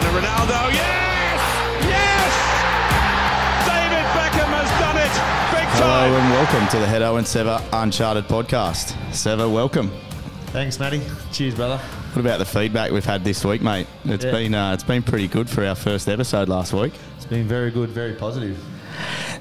Cristiano Ronaldo. Yes! Yes! David Beckham has done it. Big time. Hello and welcome to the Heto and Seva Uncharted podcast. Seva, welcome. Thanks, Matty. Cheers, brother. What about the feedback we've had this week, mate? It's Yeah. been uh, it's been pretty good for our first episode last week. It's been very good, very positive.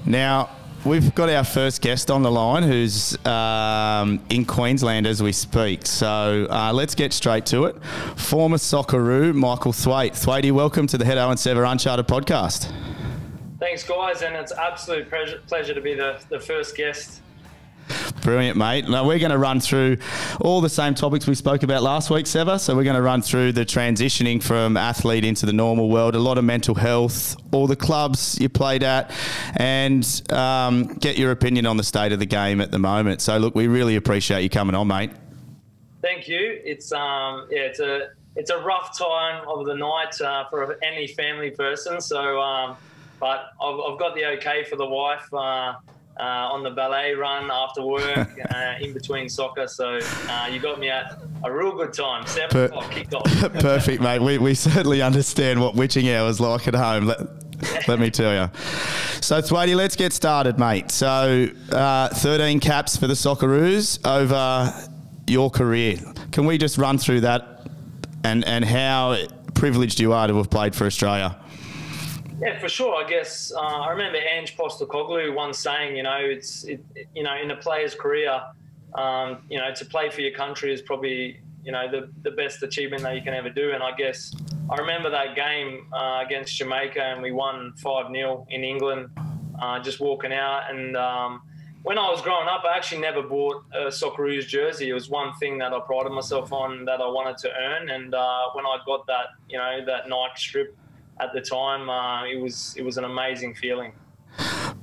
Now we've got our first guest on the line, who's um, in Queensland as we speak. So uh, let's get straight to it. Former Socceroo Michael Thwaite. Thwaitie, welcome to the Heto and Seva Uncharted podcast. Thanks, guys, and it's absolute pleasure, pleasure to be the, the first guest. Brilliant, mate. Now we're going to run through all the same topics we spoke about last week, Seva. So we're going to run through the transitioning from athlete into the normal world, a lot of mental health, all the clubs you played at, and um, get your opinion on the state of the game at the moment. So look, we really appreciate you coming on, mate. Thank you. It's um yeah, it's a it's a rough time of the night uh, for any family person. So, um, but I've, I've got the okay for the wife. Uh, uh, on the ballet run after work, uh, in between soccer. So uh, you got me at a real good time. Seven Per- o'clock kicked off. Perfect, mate. We, we certainly understand what witching hours like at home. Let, let me tell you. So, Thwaitie, let's get started, mate. So, uh, 13 caps for the Socceroos over your career. Can we just run through that and, and how privileged you are to have played for Australia? Yeah, for sure. I guess uh, I remember Ange Postecoglou once saying, you know, it's it, you know, in a player's career, um, you know, to play for your country is probably you know the the best achievement that you can ever do. And I guess I remember that game uh, against Jamaica, and we won five 0 in England. Uh, just walking out, and um, when I was growing up, I actually never bought a Socceroos jersey. It was one thing that I prided myself on that I wanted to earn. And uh, when I got that, you know, that Nike strip at the time, uh, it was it was an amazing feeling.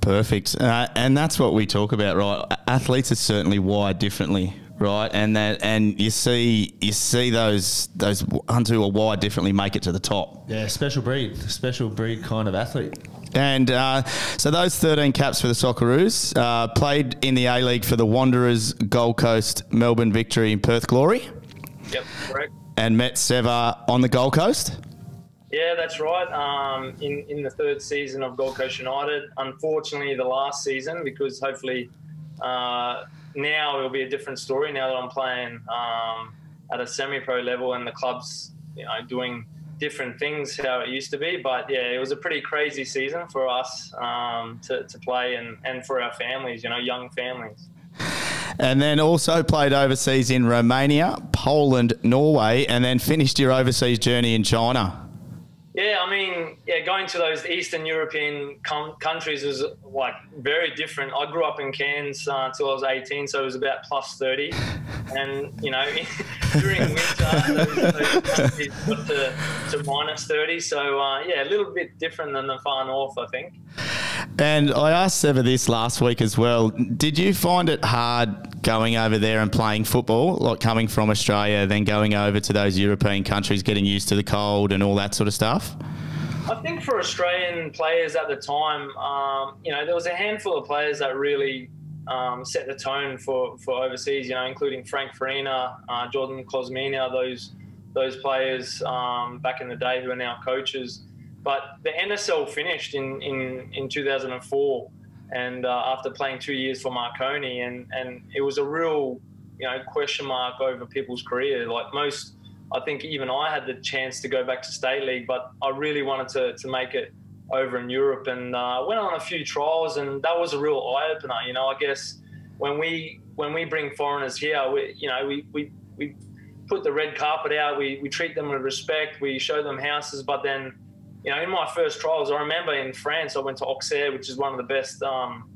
Perfect. Uh, and that's what we talk about, right? Athletes are certainly wired differently, right? And that and you see you see those those ones who are wired differently make it to the top. Yeah, special breed, special breed kind of athlete. And uh, so those 13 caps for the Socceroos uh, played in the A League for the Wanderers, Gold Coast, Melbourne Victory, and Perth Glory, Yep, correct. and met Seva on the Gold Coast. Yeah, that's right. Um, in in the third season of Gold Coast United, unfortunately, the last season because hopefully uh, now it'll be a different story. Now that I'm playing um, at a semi-pro level and the club's you know doing different things how it used to be. But yeah, it was a pretty crazy season for us um, to, to play and, and for our families, you know, young families. And then also played overseas in Romania, Poland, Norway, and then finished your overseas journey in China. Yeah, I mean, yeah, going to those Eastern European com- countries was like very different. I grew up in Cairns uh, until I was 18, so it was about plus 30. And, you know, during winter, those countries got to, to minus 30. So, uh, yeah, a little bit different than the far north, I think. And I asked Seva this last week as well. Did you find it hard going over there and playing football, like coming from Australia, then going over to those European countries, getting used to the cold and all that sort of stuff? I think for Australian players at the time, um, you know, there was a handful of players that really um, set the tone for, for overseas. You know, including Frank Farina, uh, Jordan Kosmina, those those players um, back in the day who are now coaches. But the NSL finished in in, in 2004, and uh, after playing two years for Marconi, and and it was a real you know question mark over people's career. Like most I think even I had the chance to go back to state league, but I really wanted to, to make it over in Europe and uh, went on a few trials, and that was a real eye opener. You know, I guess when we when we bring foreigners here, we you know we we, we put the red carpet out, we, we treat them with respect, we show them houses, but then you know in my first trials, I remember in France, I went to Auxerre, which is one of the best. Um,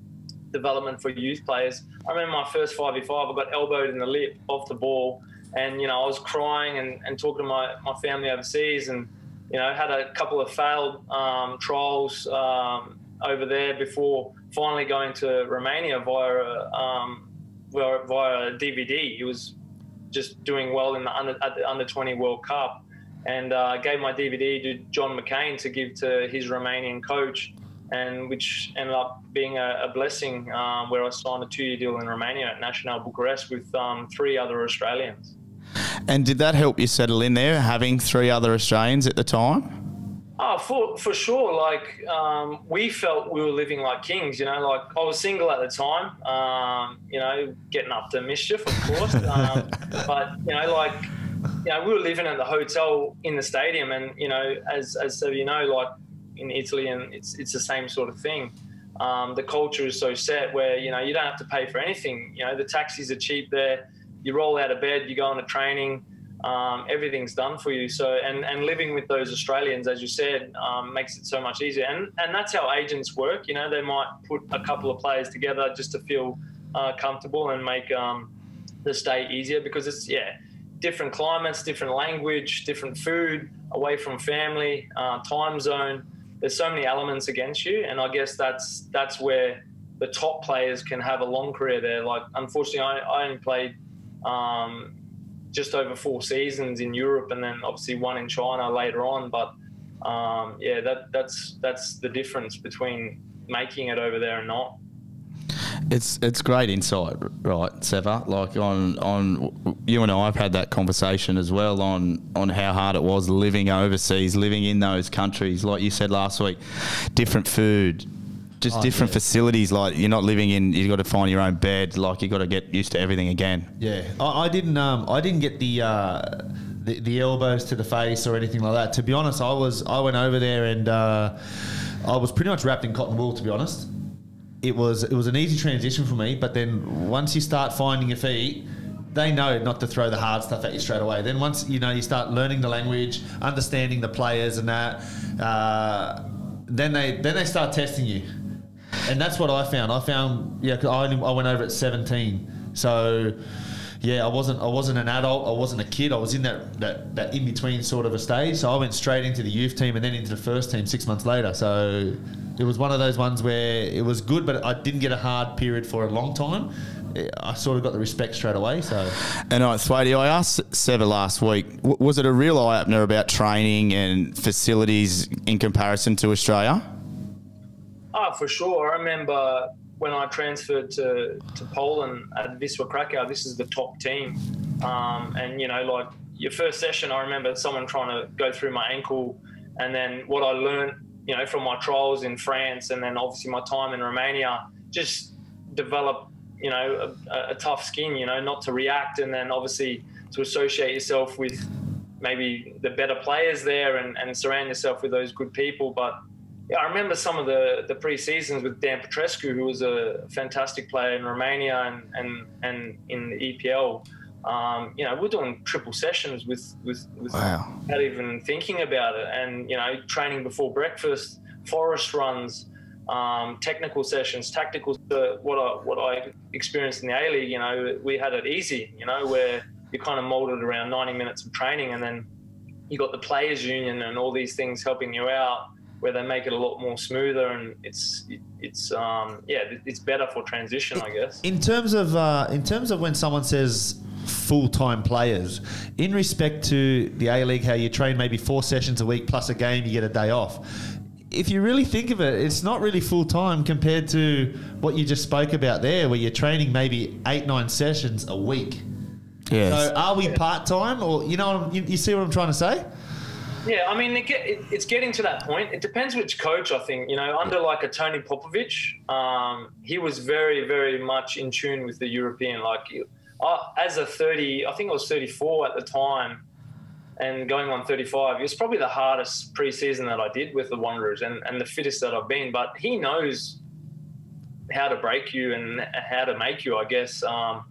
development for youth players. I remember my first 5v5, I got elbowed in the lip off the ball and you know I was crying and, and talking to my, my family overseas and you know had a couple of failed um, trials um, over there before finally going to Romania via um, via, DVD. He was just doing well in the under at the under 20 World Cup and uh, gave my DVD to John McCain to give to his Romanian coach and which ended up being a, a blessing um, where I signed a two-year deal in Romania at National Bucharest with um, three other Australians. And did that help you settle in there, having three other Australians at the time? Oh, for for sure. Like um, we felt we were living like kings. You know, like I was single at the time. Um, you know, getting up to mischief, of course. um, but you know, like you know, we were living at the hotel in the stadium, and you know, as as so you know, like in Italy, and it's it's the same sort of thing. Um, the culture is so set where you know you don't have to pay for anything. You know, the taxis are cheap there. You roll out of bed, you go on a training um, everything's done for you. So, and, and living with those Australians, as you said, um, makes it so much easier. And, and that's how agents work. You know, they might put a couple of players together just to feel uh, comfortable and make um, the stay easier because it's, yeah, different climates, different language, different food, away from family, uh, time zone. There's so many elements against you. And I guess that's, that's where the top players can have a long career there. Like, unfortunately, I, I only played um, just over four seasons in Europe, and then obviously one in China later on. But um, yeah, that that's that's the difference between making it over there and not. It's it's great insight, right, Seva? Like on on you and I have had that conversation as well on on how hard it was living overseas, living in those countries. Like you said last week, different food, just Oh, different yeah. facilities. Like you're not living in, you've got to find your own bed. Like you've got to get used to everything again. Yeah, I, I didn't. Um, I didn't get the, uh, the the elbows to the face or anything like that. To be honest, I was. I went over there and uh, I was pretty much wrapped in cotton wool. To be honest, it was it was an easy transition for me. But then once you start finding your feet. They know not to throw the hard stuff at you straight away. Then once you know you start learning the language, understanding the players and that, uh, then they then they start testing you and that's what I found. I found yeah, 'cause I, only, I went over at seventeen, so yeah, I wasn't I wasn't an adult, I wasn't a kid, I was in that that, that in between sort of a stage. So I went straight into the youth team and then into the first team six months later. So it was one of those ones where it was good, but I didn't get a hard period for a long time. Eh, I sort of got the respect straight away. So And uh, I, Thwaitie, I asked Seva last week, was it a real eye opener about training and facilities in comparison to Australia? Oh, for sure. I remember when I transferred to, to Poland at Wisła Krakow, this is the top team. Um, and, you know, like your first session, I remember someone trying to go through my ankle. And then what I learned, you know, from my trials in France and then obviously my time in Romania, just develop, you know, a, a tough skin, you know, not to react. And then obviously to associate yourself with maybe the better players there and, and surround yourself with those good people. But I remember some of the, the pre seasons with Dan Petrescu, who was a fantastic player in Romania and, and, and in the EPL. Um, you know, we're doing triple sessions with, with, with Wow. without even thinking about it. And, you know, training before breakfast, forest runs, um, technical sessions, tactical. Uh, what I what I experienced in the A League, you know, we had it easy. You know, where you kind of molded around 90 minutes of training, and then you got the players' union and all these things helping you out, where they make it a lot more smoother, and it's it, it's um, yeah, it's better for transition, I guess. In terms of uh, in terms of when someone says full time players, in respect to the A League, how you train maybe four sessions a week plus a game, you get a day off. If you really think of it, it's not really full time compared to what you just spoke about there, where you're training maybe eight nine sessions a week. Yes. So are we part time, or you know, you, you see what I'm trying to say? Yeah, I mean, it get, it, it's getting to that point. It depends which coach, I think. You know, under like a Tony Popovic, um, he was very, very much in tune with the European. Like, uh, as a 30, I think I was 34 at the time, and going on 35, it was probably the hardest preseason that I did with the Wanderers and, and the fittest that I've been. But he knows how to break you and how to make you, I guess. Um,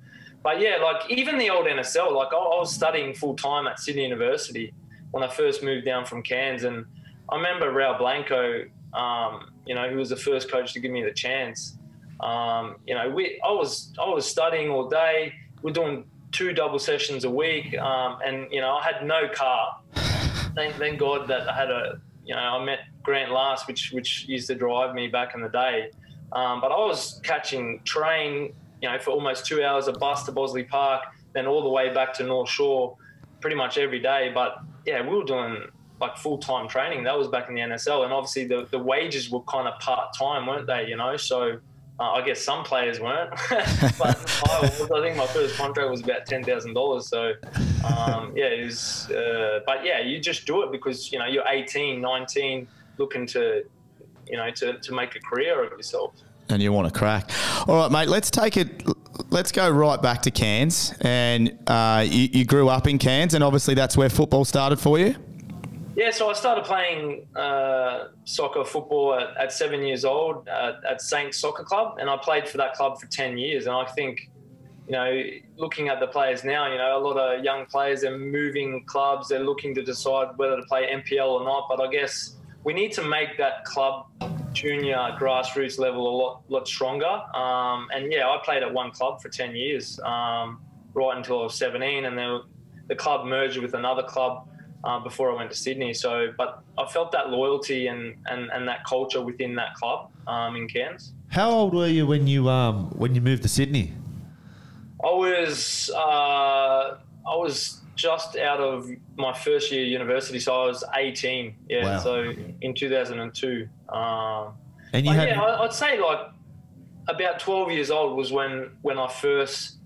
but yeah, like even the old NSL, like I, I was studying full time at Sydney University when I first moved down from Cairns, and I remember Raul Blanco, um, you know, who was the first coach to give me the chance. Um, you know, we I was I was studying all day. We're doing two double sessions a week, um, and you know, I had no car. Thank, thank God that I had a, you know, I met Grant Last, which which used to drive me back in the day. Um, but I was catching train, you know, for almost two hours, a bus to Bossley Park, then all the way back to North Shore, pretty much every day. But yeah, we were doing like full time training. That was back in the NSL, and obviously the the wages were kind of part time, weren't they? You know, so Uh, I guess some players weren't, but I, was, I think my first contract was about ten thousand dollars. So, um, yeah, it was. Uh, but yeah, you just do it because you know you're 18, 19, looking to, you know, to, to make a career of yourself. And you want to crack. All right, mate. Let's take it. Let's go right back to Cairns, and uh, you, you grew up in Cairns, and obviously that's where football started for you. Yeah, so I started playing uh, soccer, football at, at, seven years old uh, at Saints Soccer Club, and I played for that club for ten years. And I think, you know, looking at the players now, you know, a lot of young players are moving clubs. They're looking to decide whether to play NPL or not. But I guess we need to make that club junior grassroots level a lot lot stronger. Um, and yeah, I played at one club for ten years, um, right until I was seventeen, and then the club merged with another club uh, before I went to Sydney. So, but I felt that loyalty and, and, and that culture within that club um, in Cairns. How old were you when you um, when you moved to Sydney? I was uh, I was just out of my first year university, so I was 18. Yeah, wow. so in 2002. Um, and you had... yeah, I'd say like about 12 years old was when when I first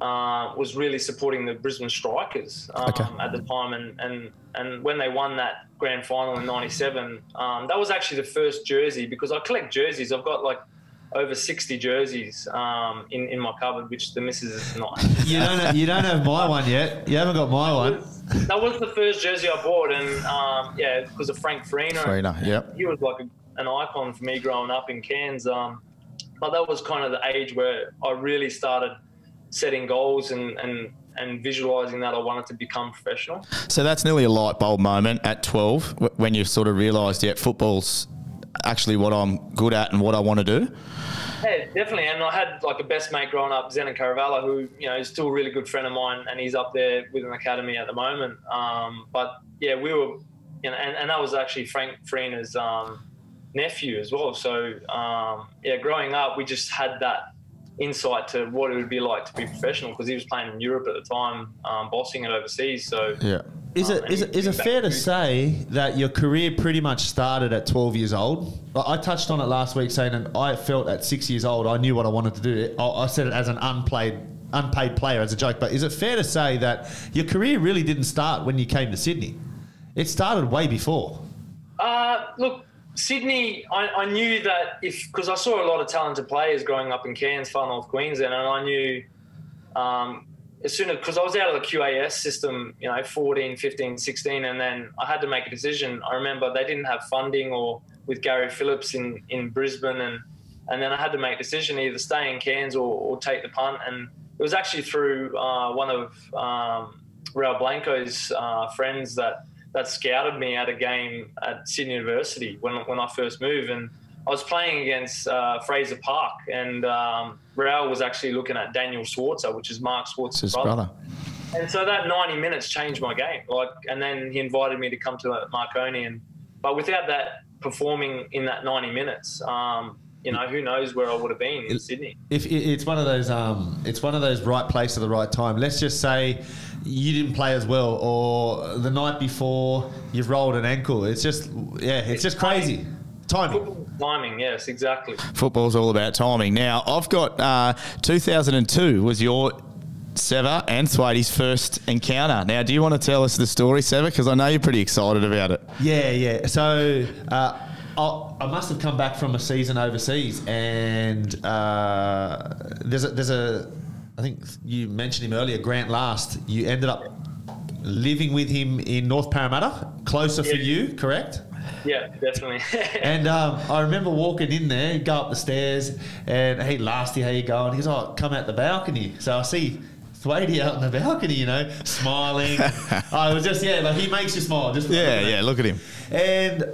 uh, was really supporting the Brisbane Strikers um, okay. at the time, and, and and when they won that grand final in '97, um, that was actually the first jersey because I collect jerseys. I've got like over 60 jerseys um, in in my cupboard, which the missus is not. you don't have, you don't have my one yet. You haven't got my one. That was the first jersey I bought, and um, yeah, because of Frank Farina. Farina, yep. He was like a, an icon for me growing up in Cairns. Um, but that was kind of the age where I really started setting goals and, and and visualizing that I wanted to become professional. So that's nearly a light bulb moment at 12 when you sort of realised, yeah, football's actually what I'm good at and what I want to do. Yeah, definitely. And I had like a best mate growing up, Zenon Caravella, who you know is still a really good friend of mine, and he's up there with an academy at the moment. Um, but yeah, we were, you know, and, and that was actually Frank Farina's um, nephew as well. So um, yeah, growing up, we just had that insight to what it would be like to be professional because he was playing in Europe at the time, um, bossing it overseas. So yeah. Is it, um, is it, is it fair to say that your career pretty much started at 12 years old? I touched on it last week saying that I felt at six years old I knew what I wanted to do. I said it as an unplayed, unpaid player as a joke, but is it fair to say that your career really didn't start when you came to Sydney? It started way before. Uh, look, Sydney, I, I, knew that if because I saw a lot of talented players growing up in Cairns, far north Queensland, and I knew um, as soon as because I was out of the QAS system, you know, 14, 15, 16, and then I had to make a decision. I remember they didn't have funding or with Gary Phillips in, in Brisbane, and and then I had to make a decision either stay in Cairns or, or take the punt. And it was actually through uh, one of um, Raul Blanco's uh, friends that that scouted me at a game at Sydney University when when I first moved, and I was playing against uh, Fraser Park, and um, Raul was actually looking at Daniel Schwarzer, which is Mark Schwarzer's brother. brother. And so that 90 minutes changed my game. Like, and then he invited me to come to Marconi, and but without that performing in that 90 minutes, um, you know, who knows where I would have been in Sydney. If it's one of those, um, it's one of those right place at the right time. Let's just say you didn't play as well, or the night before you've rolled an ankle. It's just, yeah, it's, it's just crazy. Timing. Timing, yes, exactly. Football's all about timing. Now, I've got uh, 2002 was your Seva and Thwaitie's first encounter. Now, do you want to tell us the story, Seva? Because I know you're pretty excited about it. Yeah, yeah. So, uh, I must have come back from a season overseas, and uh, there's a, there's a I think you mentioned him earlier, Grant Last. You ended up living with him in North Parramatta, closer yeah. for you, correct? Yeah, definitely. and um, I remember walking in there, go up the stairs, and hey, Lasty, how you going? He's like, come out the balcony. So I see Thwaitie out on the balcony, you know, smiling. I was just yeah, like he makes you smile. Just yeah, yeah. Look at him. And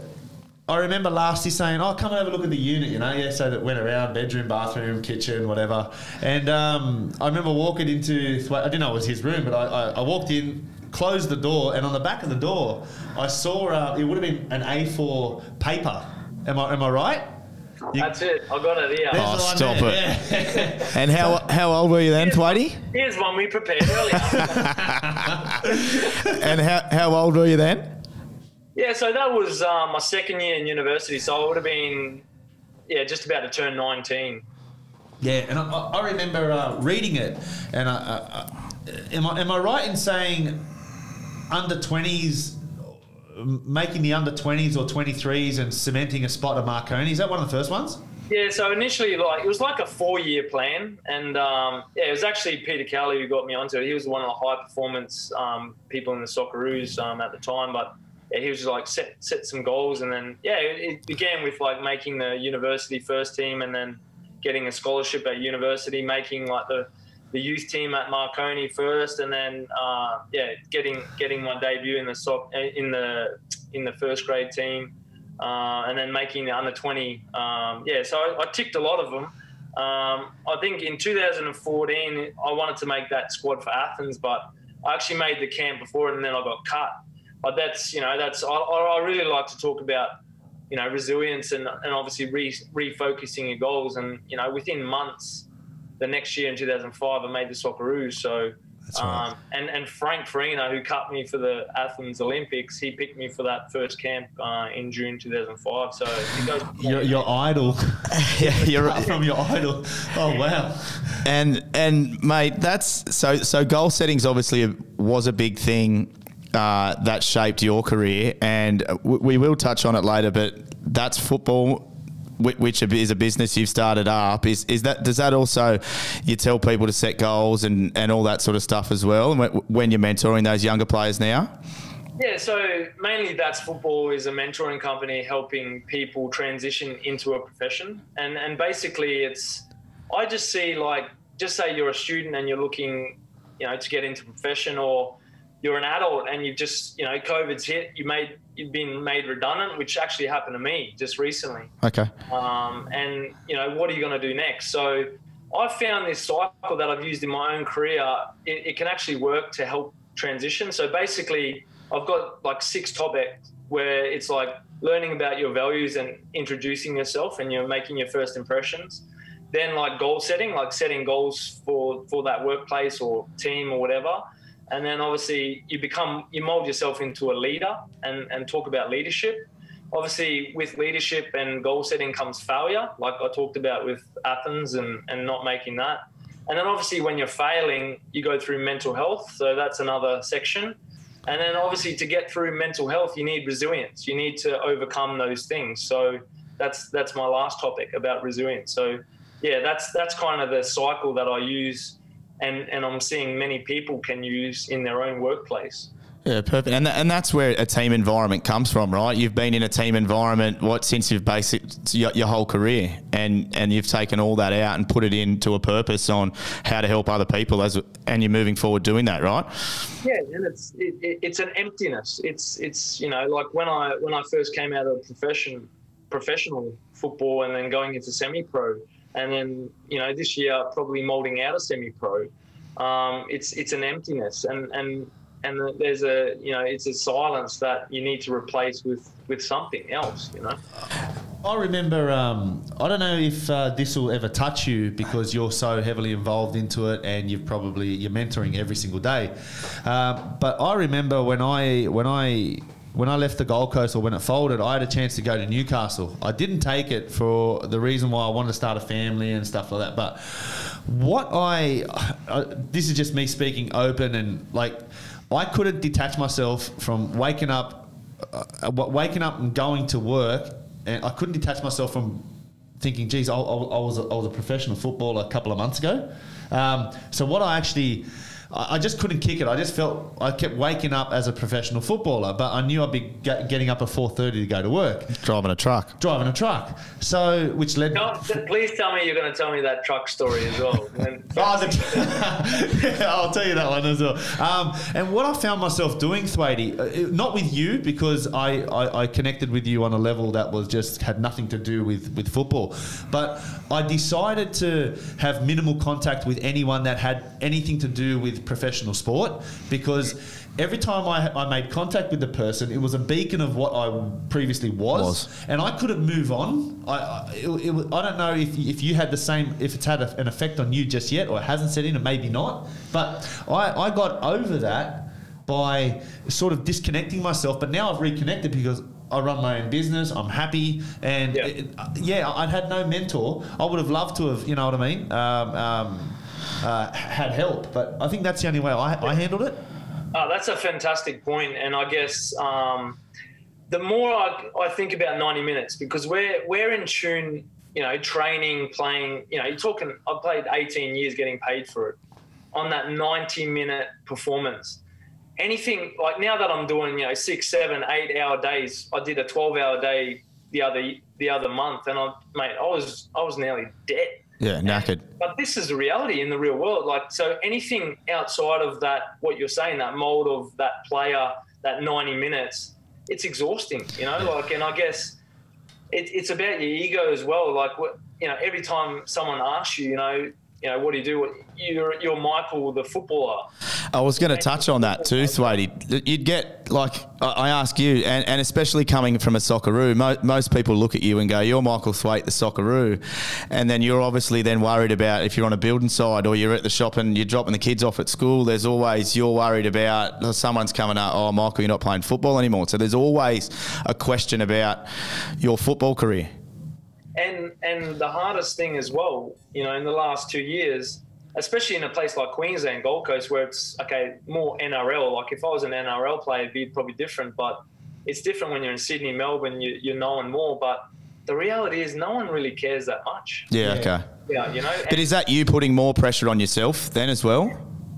I remember Lasty saying, "Oh, come and have a look at the unit," you know. Yeah, so that went around bedroom, bathroom, kitchen, whatever. And um, I remember walking into, I didn't know it was his room, but I, I, I, walked in, closed the door, and on the back of the door, I saw uh, it would have been an A4 paper. Am I am I right? You, That's it. I got it here. Oh, stop there. it! Yeah. and how how old were you then, Thwaitie? Here's one we prepared earlier. and how how old were you then? Yeah, so that was um, my second year in university. So I would have been, yeah, just about to turn 19. Yeah, and I, I remember uh, reading it, and I, uh, am I am I right in saying under twenties, making the under twenties or twenty threes and cementing a spot at Marconi? Is that one of the first ones? Yeah, so initially, like it was like a four-year plan, and um, yeah, it was actually Peter Cowley who got me onto it. He was one of the high-performance um, people in the Socceroos um, at the time, but he was just like set set some goals, and then yeah, it, began with like making the university first team, and then getting a scholarship at university, making like the the youth team at Marconi first, and then uh, yeah, getting getting my debut in the soc- in the in the first grade team uh, and then making the under 20. Um, yeah, so I, I, ticked a lot of them. Um, I think in 2014, I wanted to make that squad for Athens, but I actually made the camp before it and then I got cut. But that's, you know, that's, I, I really like to talk about, you know, resilience and, and obviously re, refocusing your goals. And, you know, within months, the next year in 2005, I made the Socceroos. So, Right. Um, and, and Frank Farina, who cut me for the Athens Olympics, he picked me for that first camp uh, in June 2005. So goes your, your idol, yeah, you're from your idol. Oh wow! And and mate, that's so so. Goal settings obviously was a big thing uh, that shaped your career, and we will touch on it later. But that's football which is a business you've started up, is is that does that also you tell people to set goals and and all that sort of stuff as well when you're mentoring those younger players now? Yeah, so mainly that's football is a mentoring company helping people transition into a profession, and and basically it's I just see like just say you're a student and you're looking, you know, to get into profession or you're an adult and you've just you know COVID's hit, you made you've been made redundant, which actually happened to me just recently. Okay. Um, and you know what are you going to do next? So I found this cycle that I've used in my own career. It, it can actually work to help transition. So basically, I've got like six topics where it's like learning about your values and introducing yourself, and you're making your first impressions. Then like goal setting, like setting goals for for that workplace or team or whatever and then obviously you become you mold yourself into a leader and and talk about leadership. Obviously with leadership and goal setting comes failure like i talked about with athens and and not making that. And then obviously when you're failing you go through mental health. So that's another section. And then obviously to get through mental health you need resilience. You need to overcome those things. So that's that's my last topic about resilience. So yeah that's that's kind of the cycle that i use and, and I'm seeing many people can use in their own workplace. Yeah, perfect. And, th- and that's where a team environment comes from, right? You've been in a team environment what since you've basic your, your, whole career, and and you've taken all that out and put it into a purpose on how to help other people as and you're moving forward doing that, right? Yeah, and it's it, it, it's an emptiness. It's it's you know like when I when I first came out of profession professional football and then going into semi-pro and then you know this year probably molding out a semi-pro. Um, it's it's an emptiness, and and and there's a you know it's a silence that you need to replace with with something else. You know. I remember. Um, I don't know if uh, this will ever touch you because you're so heavily involved into it, and you've probably you're mentoring every single day. Uh, but I remember when I when I when I left the Gold Coast or when it folded, I had a chance to go to Newcastle. I didn't take it for the reason why I wanted to start a family and stuff like that. But what I, uh, this is just me speaking open and like, I couldn't detach myself from waking up, uh, waking up and going to work, and I couldn't detach myself from thinking, geez, I, I, I was, a, I was a professional footballer a couple of months ago. Um, so what I actually I just couldn't kick it. I just felt I kept waking up as a professional footballer, but I knew I'd be getting up at four thirty to go to work. Driving a truck. Driving a truck. So, which led. No, please tell me you're going to tell me that truck story as well. oh, the, I'll tell you that one as well. Um, and what I found myself doing, Thwaitie, uh, not with you because I, I, I connected with you on a level that was just had nothing to do with with football, but I decided to have minimal contact with anyone that had anything to do with professional sport because every time I, I made contact with the person, it was a beacon of what I previously was, was. and I couldn't move on. I I, it, it, I don't know if, if you had the same, if it's had a, an effect on you just yet, or it hasn't set in, and maybe not. But I, I got over that by sort of disconnecting myself. But now I've reconnected because I run my own business. I'm happy, and Yeah. it- yeah, I'd had no mentor. I would have loved to have, you know what I mean, um, um, uh, had help. But I think that's the only way I, I handled it. Oh, that's a fantastic point, and I guess um, the more I, I think about 90 minutes because we're we're in tune, you know, training, playing. You know, you're talking. I played 18 years, getting paid for it. On that 90 minute performance, anything like now that I'm doing, you know, six, seven, eight hour days. I did a 12 hour day the other the other month, and I, mate, I was I was nearly dead. Yeah, knackered. But this is the reality in the real world. Like, so anything outside of that, what you're saying, that mold of that player, that 90 minutes, it's exhausting, you know? Like, and I guess it, it's about your ego as well. Like, what, you know, every time someone asks you, you know, you know, what do you do? You're, you're Michael, the footballer. I was going to touch on that too, Thwaitie. You'd get like I ask you, and, and especially coming from a Socceroo, mo- most people look at you and go, "You're Michael Thwaite, the Socceroo," and then you're obviously then worried about if you're on a building site or you're at the shop and you're dropping the kids off at school. There's always you're worried about oh, someone's coming up. Oh, Michael, you're not playing football anymore. So there's always a question about your football career. And and the hardest thing as well, you know, in the last two years, especially in a place like Queensland, Gold Coast, where it's okay more NRL. Like if I was an NRL player, it'd be probably different. But it's different when you're in Sydney, Melbourne. You, you're known more. But the reality is, no one really cares that much. Yeah, Yeah. okay. Yeah, you know. But And- is that you putting more pressure on yourself then as well?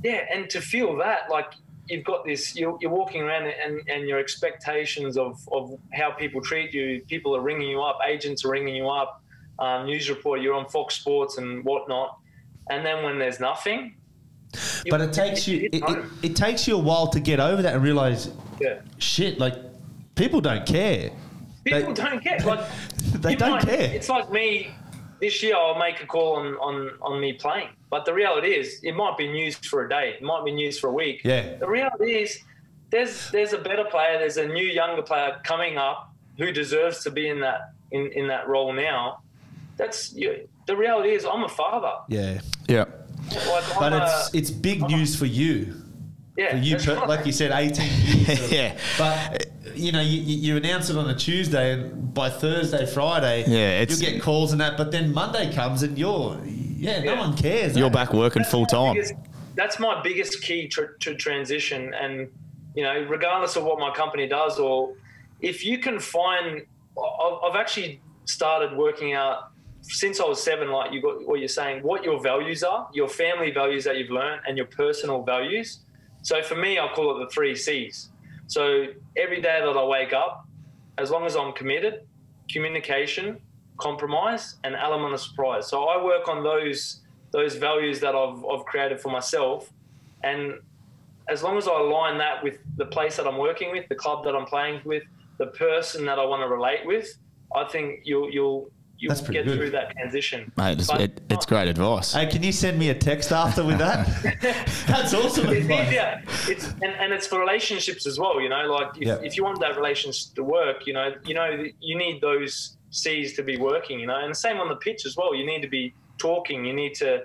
yeah, and to feel that, like you've got this, you're, you're walking around and, and your expectations of, of how people treat you, people are ringing you up, agents are ringing you up, um, news report, you're on Fox Sports and whatnot. And then when there's nothing, But it takes you it, it, it takes you a while to get over that and realize yeah. shit. Like people don't care. People They- don't care. Like They don't might- care. It's like me this year. I'll make a call on, on on me playing, but the reality is, it might be news for a day. It might be news for a week. Yeah. The reality is, there's there's a better player. There's a new younger player coming up who deserves to be in that in, in that role now. That's you, the reality is, I'm a father. Yeah. Yeah. Like, But I'm it's a, it's big news for you. Yeah, you, that's per, right. like you said, 18 years. Yeah. But you know, you, you you announce it on a Tuesday, and by Thursday, Friday, Yeah, it's- you get calls and that. But then Monday comes, and you're yeah, no Yeah. one cares. You're eh? back working That's full time. biggest- that's my biggest key tr- to transition, and you know, regardless of what my company does, or if you can find, I've, I've actually started working out since I was seven. Like you got what you're saying, what your values are, your family values that you've learned, and your personal values. So for me, I call it the three C's. So every day that I wake up, as long as I'm committed, communication, compromise, and element of surprise. So I work on those those values that I've, I've created for myself, and as long as I align that with the place that I'm working with, the club that I'm playing with, the person that I want to relate with, I think you'll you'll you'll That's pretty get good. through that transition. Mate, it's, But- it, it's great advice. Hey, can you send me a text after with that? That's awesome. It's advice. easier. It's and, and it's for relationships as well. You know, like if, Yeah. if you want that relationship to work, you know, you know, you need those C's to be working. You know, and the same on the pitch as well. You need to be talking. You need to,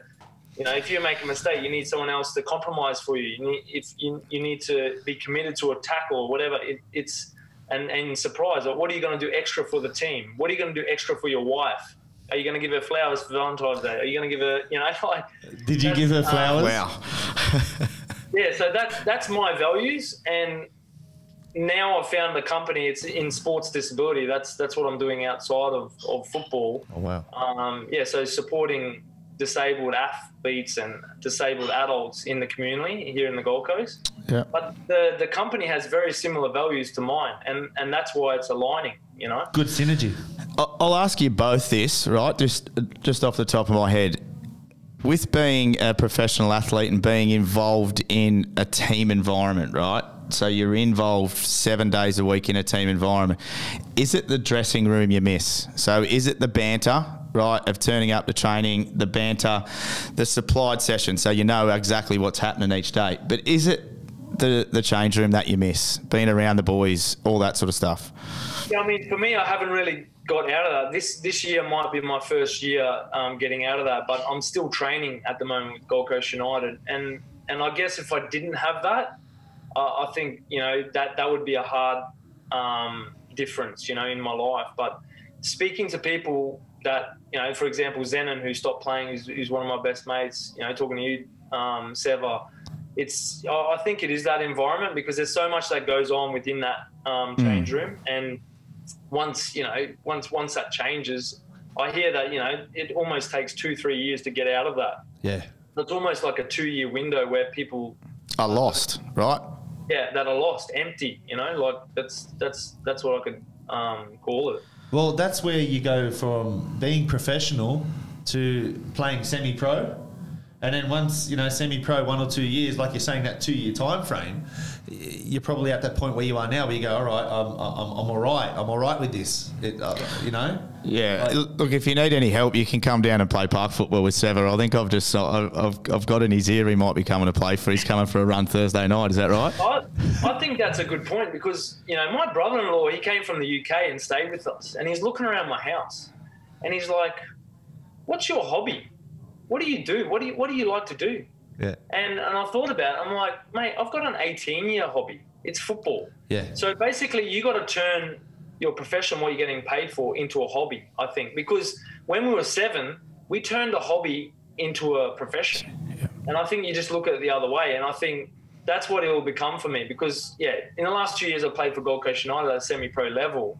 you know, if you make a mistake, you need someone else to compromise for you. You need if you you need to be committed to a tackle or whatever. It, it's and and surprise. Like, what are you going to do extra for the team? What are you going to do extra for your wife? Are you going to give her flowers for Valentine's Day? Are you going to give her, you know, like Did you give her That's, uh, flowers? wow. yeah, so that's that's my values, and now I've found the company. It's in sports disability. That's that's what I'm doing outside of, of football. Oh wow. Um, yeah, so supporting disabled athletes and disabled adults in the community here in the Gold Coast. Yeah. But the the company has very similar values to mine, and and that's why it's aligning. You know. Good synergy. I- I'll ask you both this, right? Just just off the top of my head. With being a professional athlete and being involved in a team environment, right? So you're involved seven days a week in a team environment. Is it the dressing room you miss? So is it the banter, right, of turning up to training, the banter, the supplied session, so you know exactly what's happening each day? But is it the the change room that you miss, being around the boys, all that sort of stuff? Yeah, I mean, for me, I haven't really got out of that. This this year might be my first year um, getting out of that, but I'm still training at the moment with Gold Coast United, and and I guess if I didn't have that, uh, I think you know that that would be a hard um, difference, you know, in my life. But speaking to people that, you know, for example, Zenon, who stopped playing, who's one of my best mates, you know, talking to you, um, Seva, it's, I think it is that environment because there's so much that goes on within that um, change room. And once, you know, once, once that changes, I hear that, you know, it almost takes two, three years to get out of that. Yeah. It's almost like a two year window where people are lost, right? yeah, that are lost, empty. You know, like that's that's that's what I could um, call it. Well, that's where you go from being professional to playing semi-pro, and then once you know semi-pro, one or two years, like you're saying, that two-year time frame, you're probably at that point where you are now, where you go, all right, I'm, I'm, I'm all right, I'm all right with this, it, uh, you know. Yeah. Like- Look, if you need any help, you can come down and play park football with Seva. I think I've just I've, I've, I've got in his ear he might be coming to play for. He's coming for a run Thursday night. Is that right? I, I think that's a good point because you know my brother-in-law he came from the UK and stayed with us, and he's looking around my house, and he's like, "What's your hobby? What do you do? What do you what do you like to do?" Yeah. And and I thought about it. I'm like, mate, I've got an 18 year hobby. It's football. Yeah. So basically, you got to turn your profession, what you're getting paid for, into a hobby. I think because when we were seven, we turned a hobby into a profession, Yeah. and I think you just look at it the other way. And I think that's what it will become for me because yeah, in the last two years I played for Gold Coast United at a semi-pro level,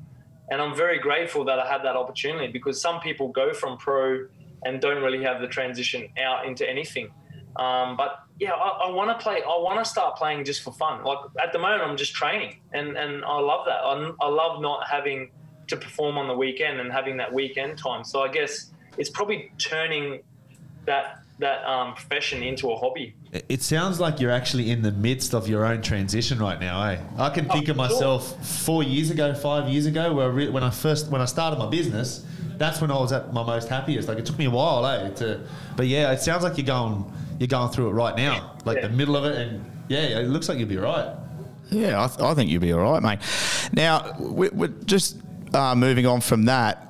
and I'm very grateful that I had that opportunity because some people go from pro and don't really have the transition out into anything. Um, but yeah, I, I want to play. I want to start playing just for fun. Like at the moment, I'm just training, and and I love that. I, I love not having to perform on the weekend and having that weekend time. So I guess it's probably turning that that um, profession into a hobby. It- sounds like you're actually in the midst of your own transition right now, eh? I can think of Oh, sure. myself four years ago, five years ago, where I re- when I first when I started my business, that's when I was at my most happiest. Like it took me a while, eh? To, but yeah, it sounds like you're going you're going through it right now, like Yeah. the middle of it, and yeah, it looks like you'll be right. Yeah, I, th- I think you'll be all right, mate. Now, we, we're just uh, moving on from that.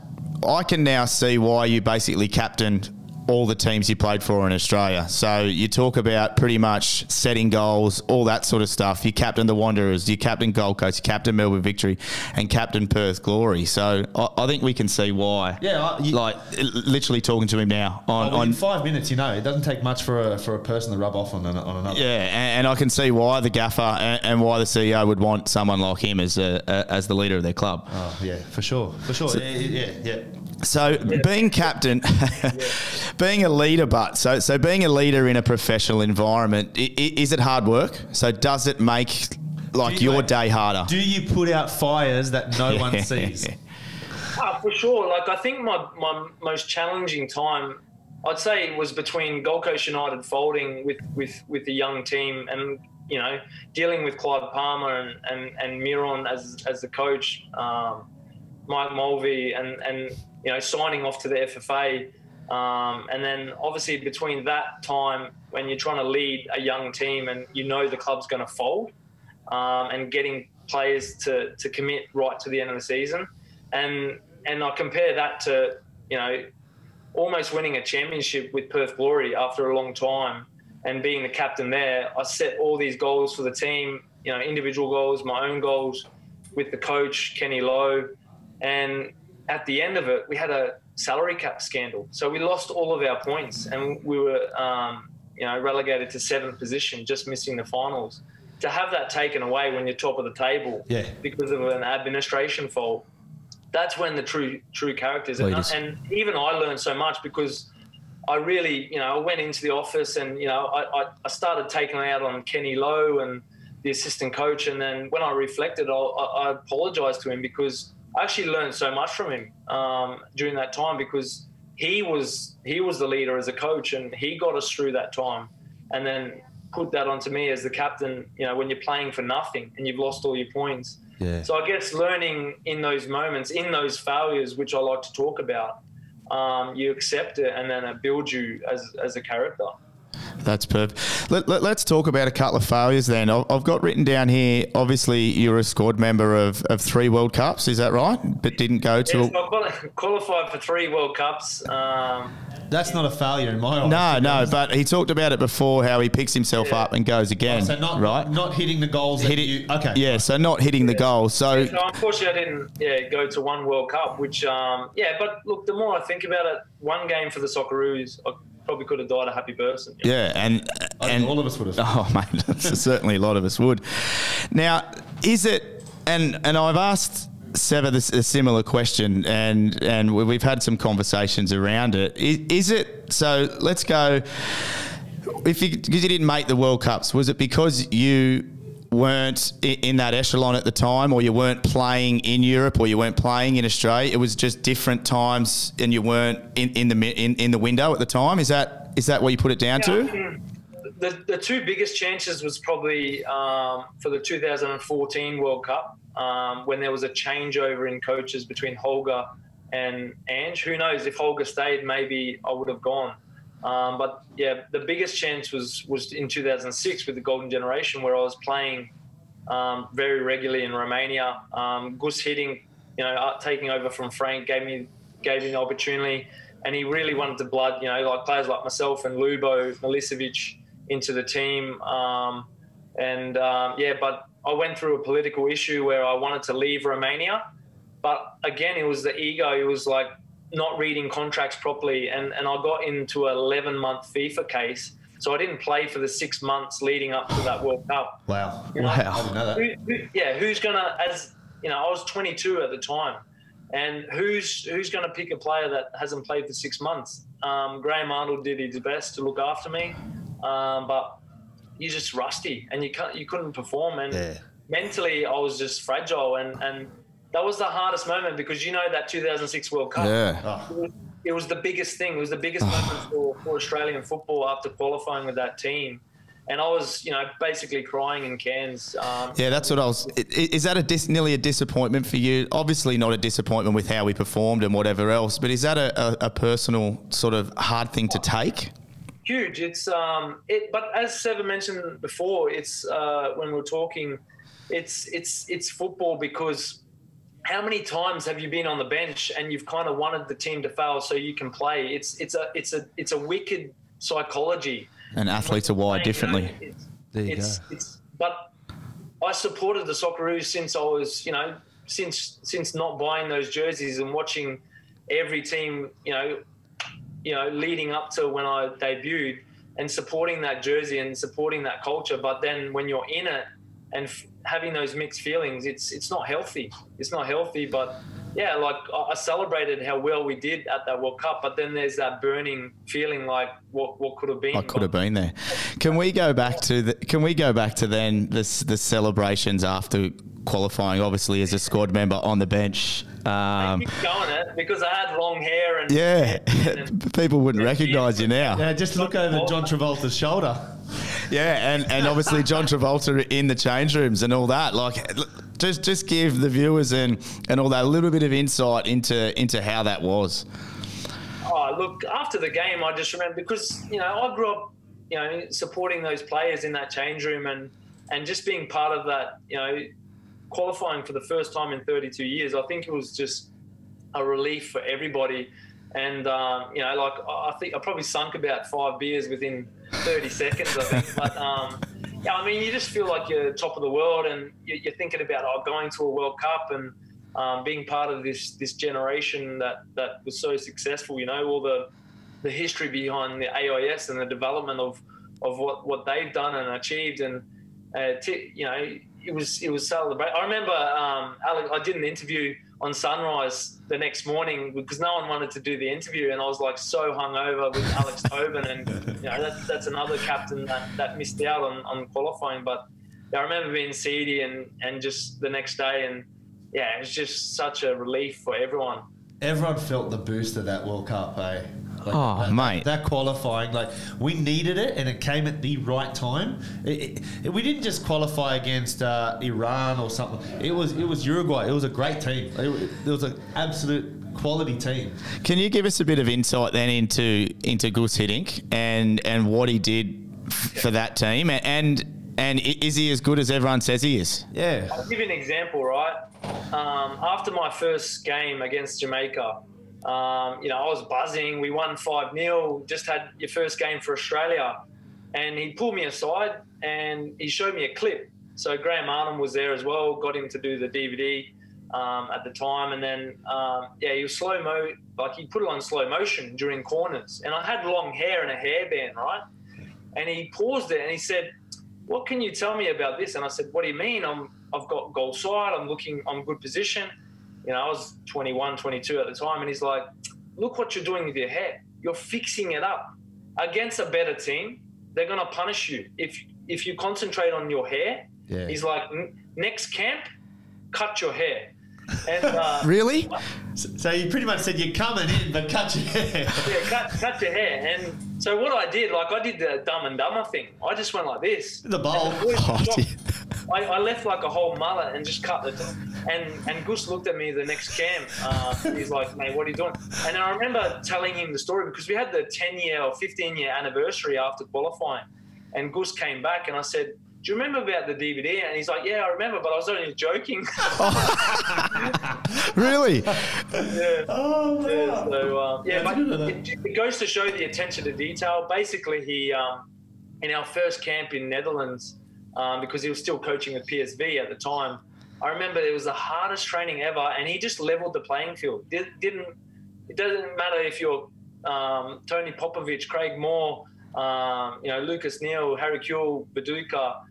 I can now see why you basically captained all the teams you played for in Australia. So you talk about pretty much setting goals, all that sort of stuff. You captain the Wanderers, you captain Gold Coast, you captain Melbourne Victory, and captain Perth Glory. So I, I think we can see why. Yeah, I- you- like literally talking to him now on, on five minutes, you know, it doesn't take much for a for a person to rub off on, an, on another. Yeah, and, and I can see why the gaffer and, and why the CEO would want someone like him as a, a, as the leader of their club. Oh yeah, for sure, for sure. yeah, yeah, yeah. So being captain, being a leader, but so so being a leader in a professional environment, i- i- is it hard work? So does it make like you- your day harder? Do you put out fires that no one sees? Ah, for sure. Like I think my, my most challenging time, I'd say, it was between Gold Coast United folding with with with the young team and you know dealing with Clive Palmer and and, and Miron as as the coach, um, Mike Mulvey, and and you know signing off to the FFA. Um, and then obviously between that time when you're trying to lead a young team and you know the club's going to fold um, and getting players to, to commit right to the end of the season. And and I compare that to, you know, almost winning a championship with Perth Glory after a long time and being the captain there. I set all these goals for the team, you know, individual goals, my own goals with the coach, Kenny Lowe. And at the end of it, we had a salary cap scandal. So we lost all of our points and we were, um, you know, relegated to seventh position, just missing the finals. To have that taken away when you're top of the table Yeah. because of an administration fault, that's when the true true characters. And, and even I learned so much because I really, you know, I went into the office and you know I, I, I started taking it out on Kenny Lowe and the assistant coach, and then when I reflected, I, I, I apologized to him because I actually learned so much from him um, during that time because he was he was the leader as a coach and he got us through that time, and then put that onto me as the captain. You know, when you're playing for nothing and you've lost all your points. Yeah. So I guess learning in those moments, in those failures, which I like to talk about, um, you accept it and then it builds you as, as a character. That's perfect. Let, let, us talk about a couple of failures then. I've got written down here, obviously, you're a squad member of, of three World Cups, is that right? But didn't go to. Yes, I qualified for three World Cups. Um, That's not a failure in my eyes. No, no, but he talked about it before how he picks himself yeah. up and goes again. Oh, so not, right? Not hitting the goals. Hit you, okay. Yeah, so not hitting yeah. the goals. So, yeah, so unfortunately, I didn't yeah, go to one World Cup, which, um, yeah, but look, the more I think about it, one game for the Socceroos, I probably could have died a happy person. Yeah, and and all of us would have. Oh, mate, certainly a lot of us would. Now, is it? And and I've asked Sever this a similar question, and and we've had some conversations around it. Is, is it so? Let's go. If you because you didn't make the World Cups, was it because you weren't in that echelon at the time, or you weren't playing in Europe, or you weren't playing in Australia. It was just different times, and you weren't in, in the in, in the window at the time. Is that is that what you put it down yeah, to? the, the two biggest chances was probably um, for the 2014 World Cup um, when there was a changeover in coaches between Holger and Ange. Who knows if Holger stayed, maybe I would have gone. Um, but yeah, the biggest chance was was in 2006 with the Golden Generation, where I was playing um, very regularly in Romania. Um, Gus Hiddink, you know, uh, taking over from Frank, gave me gave me the opportunity, and he really wanted to blood, you know, like players like myself and Lubo Milicevic into the team. Um, and um, yeah, but I went through a political issue where I wanted to leave Romania, but again, it was the ego. It was like not reading contracts properly, and, and I got into an 11 month FIFA case. So I didn't play for the six months leading up to that World Cup. Wow! You know, wow! I didn't know that. Who, who, yeah, who's gonna? As you know, I was 22 at the time, and who's who's gonna pick a player that hasn't played for six months? Um, Graham Arnold did his best to look after me, um, but you're just rusty, and you can't you couldn't perform, and yeah. mentally I was just fragile, and and that was the hardest moment because you know that 2006 World Cup. Yeah. It, was, it was the biggest thing. It was the biggest moment for, for Australian football after qualifying with that team. And I was, you know, basically crying in Cairns. Um, yeah, that's what I was. Is that a dis, nearly a disappointment for you? Obviously, not a disappointment with how we performed and whatever else, but is that a, a, a personal sort of hard thing to take? Huge. It's um, it. But as Seva mentioned before, it's uh, when we're talking, it's it's it's football because how many times have you been on the bench and you've kind of wanted the team to fail so you can play? It's it's a it's a it's a wicked psychology. And athletes are wired differently. You know, it's, there you it's, go. It's, but I supported the Socceroos since I was, you know, since since not buying those jerseys and watching every team, you know, you know, leading up to when I debuted and supporting that jersey and supporting that culture. But then when you're in it and f- having those mixed feelings, it's it's not healthy. It's not healthy. But yeah, like I celebrated how well we did at that World Cup, but then there's that burning feeling like what what could have been. What could have been there? Can we go back to the? Can we go back to then the the celebrations after qualifying? Obviously, as a squad member on the bench. Um, keep going it because I had long hair and yeah, and, people wouldn't recognise you now. Yeah, just look over John Travolta's shoulder. Yeah, and, and obviously John Travolta in the change rooms and all that. Like, just just give the viewers and, and all that a little bit of insight into into how that was. Oh, look, after the game, I just remember because you know I grew up, you know, supporting those players in that change room and and just being part of that, you know, qualifying for the first time in 32 years. I think it was just a relief for everybody. And um, you know, like I think I probably sunk about five beers within 30 seconds, I think. But um, yeah, I mean, you just feel like you're top of the world, and you're thinking about oh, going to a World Cup and um, being part of this this generation that that was so successful. You know, all the the history behind the AIS and the development of of what what they've done and achieved, and uh, t- you know, it was it was celebrated. I remember um, Alex, I did an interview on Sunrise the next morning because no one wanted to do the interview, and I was like so hungover with Alex Tobin, and you know that's that's another captain that, that missed out on, on qualifying. But yeah, I remember being seedy and and just the next day, and yeah, it was just such a relief for everyone. Everyone felt the boost of that World Cup, eh? Like oh, that, mate. That, qualifying, like, we needed it and it came at the right time. It, it, we didn't just qualify against uh, Iran or something. It was it was Uruguay. It was a great team. It, it was an absolute quality team. Can you give us a bit of insight then into into Gus Hiddink and and what he did for that team, and and i- is he as good as everyone says he is? Yeah. I'll give you an example, right? Um, after my first game against Jamaica, um, you know, I was buzzing. We won 5 0, just had your first game for Australia. And he pulled me aside and he showed me a clip. So Graham Arnold was there as well, got him to do the DVD um, at the time. And then, um, yeah, he was slow mo, like he put it on slow motion during corners. And I had long hair and a hairband, right? And he paused it and he said, what can you tell me about this? And I said, what do you mean? I'm, I've got goal side. I'm looking, I'm good position. You know, I was 21, 22 at the time. And he's like, look what you're doing with your hair. You're fixing it up. Against a better team, they're going to punish you. If, if you concentrate on your hair, Yeah. he's like, next camp, cut your hair. And, uh, Really? So you pretty much said you're coming in, but cut your hair. yeah, cut, cut your hair. And so what I did, like I did the dumb and dumber thing. I just went like this. The bowl. And the boys were Oh, shocked. Dear. I, I left like a whole mullet and just cut it. And and Gus looked at me the next camp. Uh, he's like, mate, what are you doing? And I remember telling him the story because we had the 10 year or 15 year anniversary after qualifying. And Gus came back and I said, do you remember about the DVD? And he's like, yeah, I remember, but I was only joking. Really? yeah. Oh, Yeah, so um, yeah, but it, it goes to show the attention to detail. Basically, he um, in our first camp in Netherlands, um, because he was still coaching at PSV at the time. I remember it was the hardest training ever, and he just leveled the playing field. Did, didn't it doesn't matter if you're um, Tony Popovic, Craig Moore, um, you know Lucas Neill, Harry Kewell, Viduka.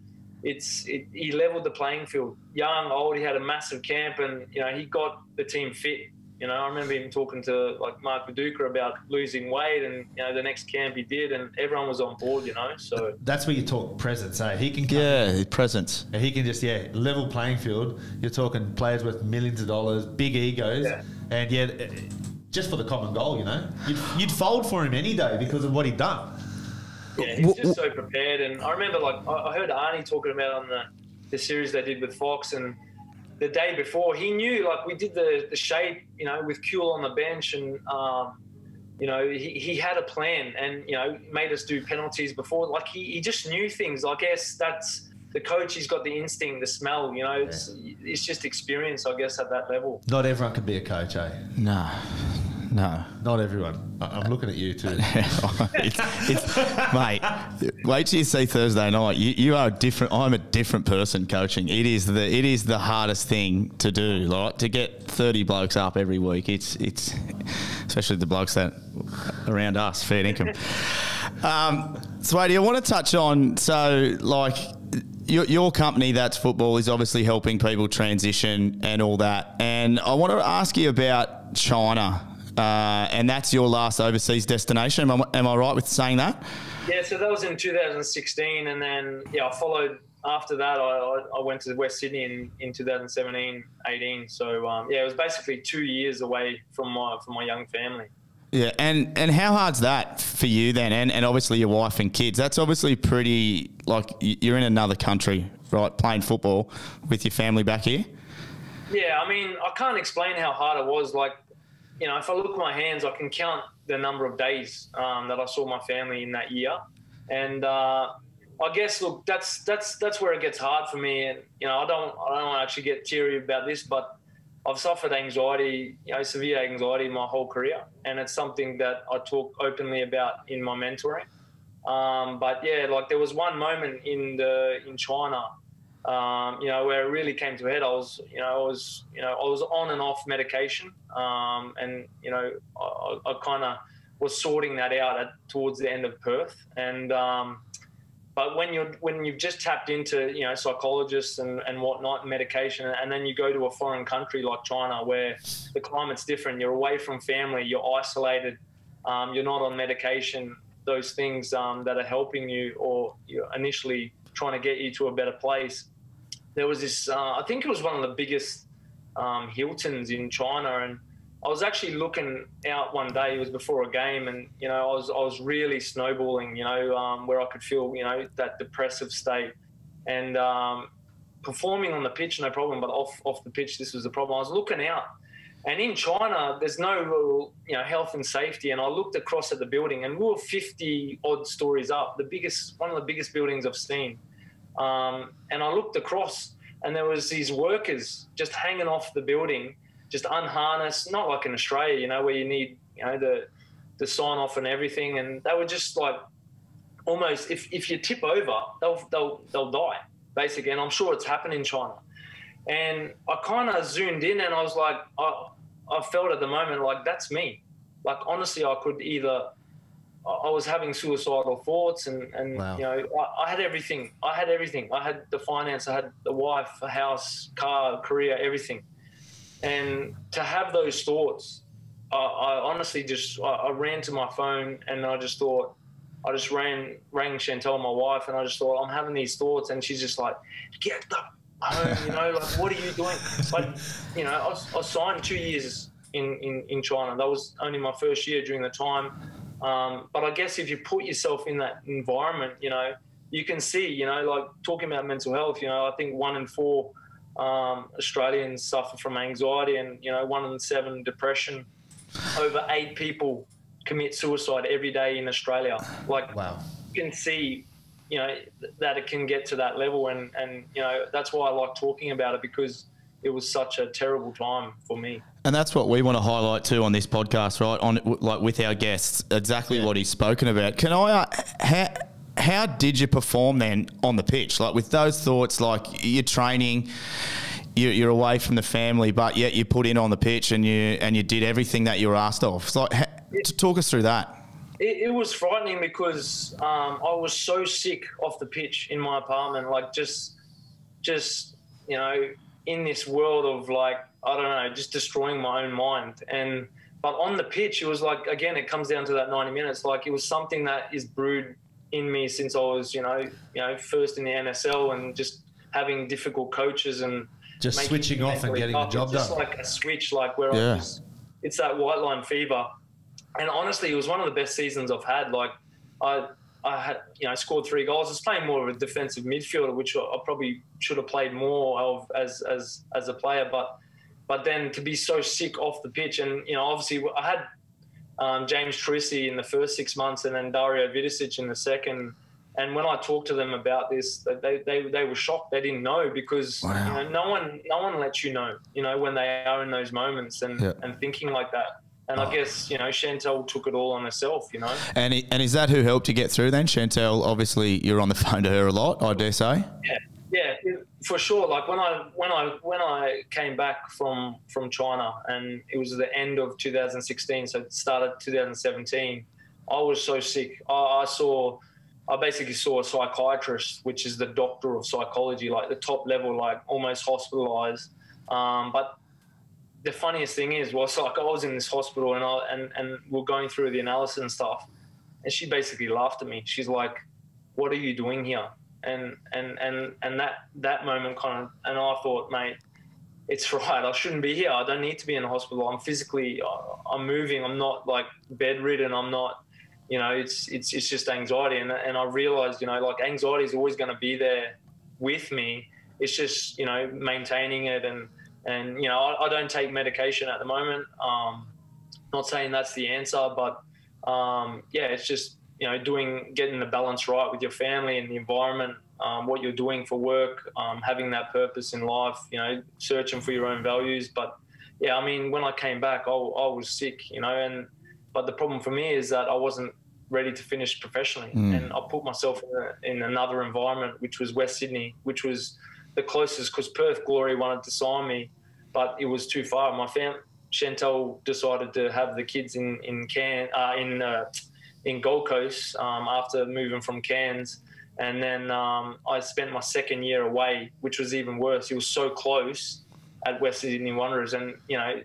It's it, he leveled the playing field. Young, old, he had a massive camp, and you know he got the team fit. You know, I remember him talking to like Mark Viduka about losing weight, and you know the next camp he did, and everyone was on board. You know, so That's where you talk presence, eh? He can come Yeah, presence. And He can just yeah level playing field. You're talking players worth millions of dollars, big egos, Yeah. and yet uh, just for the common goal, you know, you'd, you'd fold for him any day because of what he'd done. yeah, he's just so prepared. And I remember like I I heard Arnie talking about on the the series they did with Fox, and the day before he knew like we did the the shape, you know, with Kewell on the bench, and um, you know he, he had a plan, and you know made us do penalties before. Like he, he just knew things. I guess that's. The coach, he's got the instinct, the smell. You know, it's it's just experience, I guess, at that level. Not everyone can be a coach, eh? No, no. Not everyone. I- I'm looking at you too. it's, it's, mate, wait till you see Thursday night. You, you are a different. I'm a different person coaching. It is the it is the hardest thing to do. Like to get 30 blokes up every week. It's it's especially the blokes that around us fair income. Um, Thwaitie, I want to touch on so like. Your, your company, that's football, is obviously helping people transition and all that. And I want to ask you about China, uh, and that's your last overseas destination. Am I, am I right with saying that? Yeah, so that was in 2016, and then yeah, I followed after that. I, I, went to West Sydney in, in 2017, 18. So um, yeah, it was basically two years away from my from my young family. Yeah, and and how hard's that for you then? And and obviously your wife and kids. That's obviously pretty like you're in another country, right? Playing football with your family back here. Yeah, I mean, I can't explain how hard it was. Like, you know, if I look at my hands, I can count the number of days um, that I saw my family in that year, and uh, I guess look, that's that's that's where it gets hard for me. And you know, I don't I don't actually get teary about this, but I've suffered anxiety, you know, severe anxiety my whole career, and it's something that I talk openly about in my mentoring. Um, but yeah, like there was one moment in the in China um, you know, where it really came to a head. I was, you know, I was, you know, I was on and off medication, um, and you know, I, I kind of was sorting that out at, towards the end of Perth. And um, but when you're when you've just tapped into you know psychologists and and whatnot, medication, and then you go to a foreign country like China where the climate's different, you're away from family, you're isolated, um, you're not on medication. Those things um, that are helping you, or you're initially trying to get you to a better place. There was this, uh, I think it was one of the biggest um, Hiltons in China, and I was actually looking out one day. It was before a game, and you know, I was I was really snowballing. You know, um, where I could feel you know that depressive state, and um, performing on the pitch no problem, but off off the pitch this was the problem. I was looking out, And in China, there's no real, you know, health and safety. And I looked across at the building, and we were 50 odd stories up, the biggest, one of the biggest buildings I've seen. Um, and I looked across, and there was these workers just hanging off the building, just unharnessed, not like in Australia, you know, where you need, you know, the the sign off and everything. And they were just like almost if, if you tip over, they'll they'll they'll die basically. And I'm sure it's happened in China. And I kind of zoomed in, and I was like, I I felt at the moment like that's me. Like honestly, I could either I was having suicidal thoughts, and and Wow. you know I, I had everything. I had everything. I had the finance. I had the wife, a house, car, career, everything. And to have those thoughts, I, I honestly just I, I ran to my phone and I just thought. I just ran rang Chantel, my wife, and I just thought I'm having these thoughts, and she's just like, "Get the home," you know, like what are you doing? But you know, I I signed two years in, in in China. That was only my first year during the time. Um, but I guess if you put yourself in that environment, you know, you can see, you know, like talking about mental health, you know, I think one in four um, Australians suffer from anxiety and, you know, one in seven depression. Over eight people commit suicide every day in Australia. Like, Wow. you can see, you know, that it can get to that level. And, and, you know, that's why I like talking about it because it was such a terrible time for me. And that's what we want to highlight too on this podcast, right? On like with our guests, exactly what he's spoken about. Can I? Uh, how how did you perform then on the pitch? Like with those thoughts, like you're training, you're, you're away from the family, but yet you put in on the pitch and you and you did everything that you were asked of. It's like, ha- to talk us through that. It, it was frightening because um, I was so sick off the pitch in my apartment, like just, just you know, in this world of like I don't know, just destroying my own mind. And but on the pitch, it was like again, it comes down to that ninety minutes. Like it was something that is brewed in me since I was, you know, you know, first in the NSL and just having difficult coaches and Just switching off and getting the job just done. like a switch, like where Yeah. I was. It's that white line fever, and honestly, it was one of the best seasons I've had. Like I, I had, you know, scored three goals. I was playing more of a defensive midfielder, which I probably should have played more of as as as a player. But but then to be so sick off the pitch, and you know, obviously I had um, James Trissy in the first six months, and then Dario Vidosic in the second. And when I talked to them about this, they, they, they were shocked. They didn't know because Wow. you know no one no one lets you know. You know when they are in those moments and Yeah. and thinking like that. And I guess you know Chantel took it all on herself. You know. And i- and is that who helped you get through then, Chantel? Obviously, you're on the phone to her a lot, I dare say. Yeah, yeah, for sure. Like when I when I when I came back from from China, and it was the end of 2016, so it started 2017. I was so sick. I, I saw, I basically saw a psychiatrist, which is the doctor of psychology, like the top level, like almost hospitalized. Um, but the funniest thing is, was like I was in this hospital and I and and we're going through the analysis and stuff, and she basically laughed at me. She's like, "What are you doing here?" And and and and that that moment kind of, and I thought, mate, it's right. I shouldn't be here. I don't need to be in the hospital. I'm physically, uh, I'm moving. I'm not like bedridden. I'm not, you know, it's it's it's just anxiety. And and I realized, you know, like anxiety is always going to be there with me. It's just you know maintaining it and and you know I, I don't take medication at the moment. Um, not saying that's the answer, but um, yeah, it's just you know doing getting the balance right with your family and the environment, um, what you're doing for work, um, having that purpose in life. You know, searching for your own values. But yeah, I mean, when I came back, I, I was sick. You know, and but the problem for me is that I wasn't ready to finish professionally, and I put myself in, a, in another environment, which was West Sydney, which was the closest because Perth Glory wanted to sign me, but it was too far. My fam, Chantel decided to have the kids in in Can uh, in uh, in Gold Coast um, after moving from Cairns, and then um, I spent my second year away, which was even worse. It was so close at West Sydney Wanderers, and you know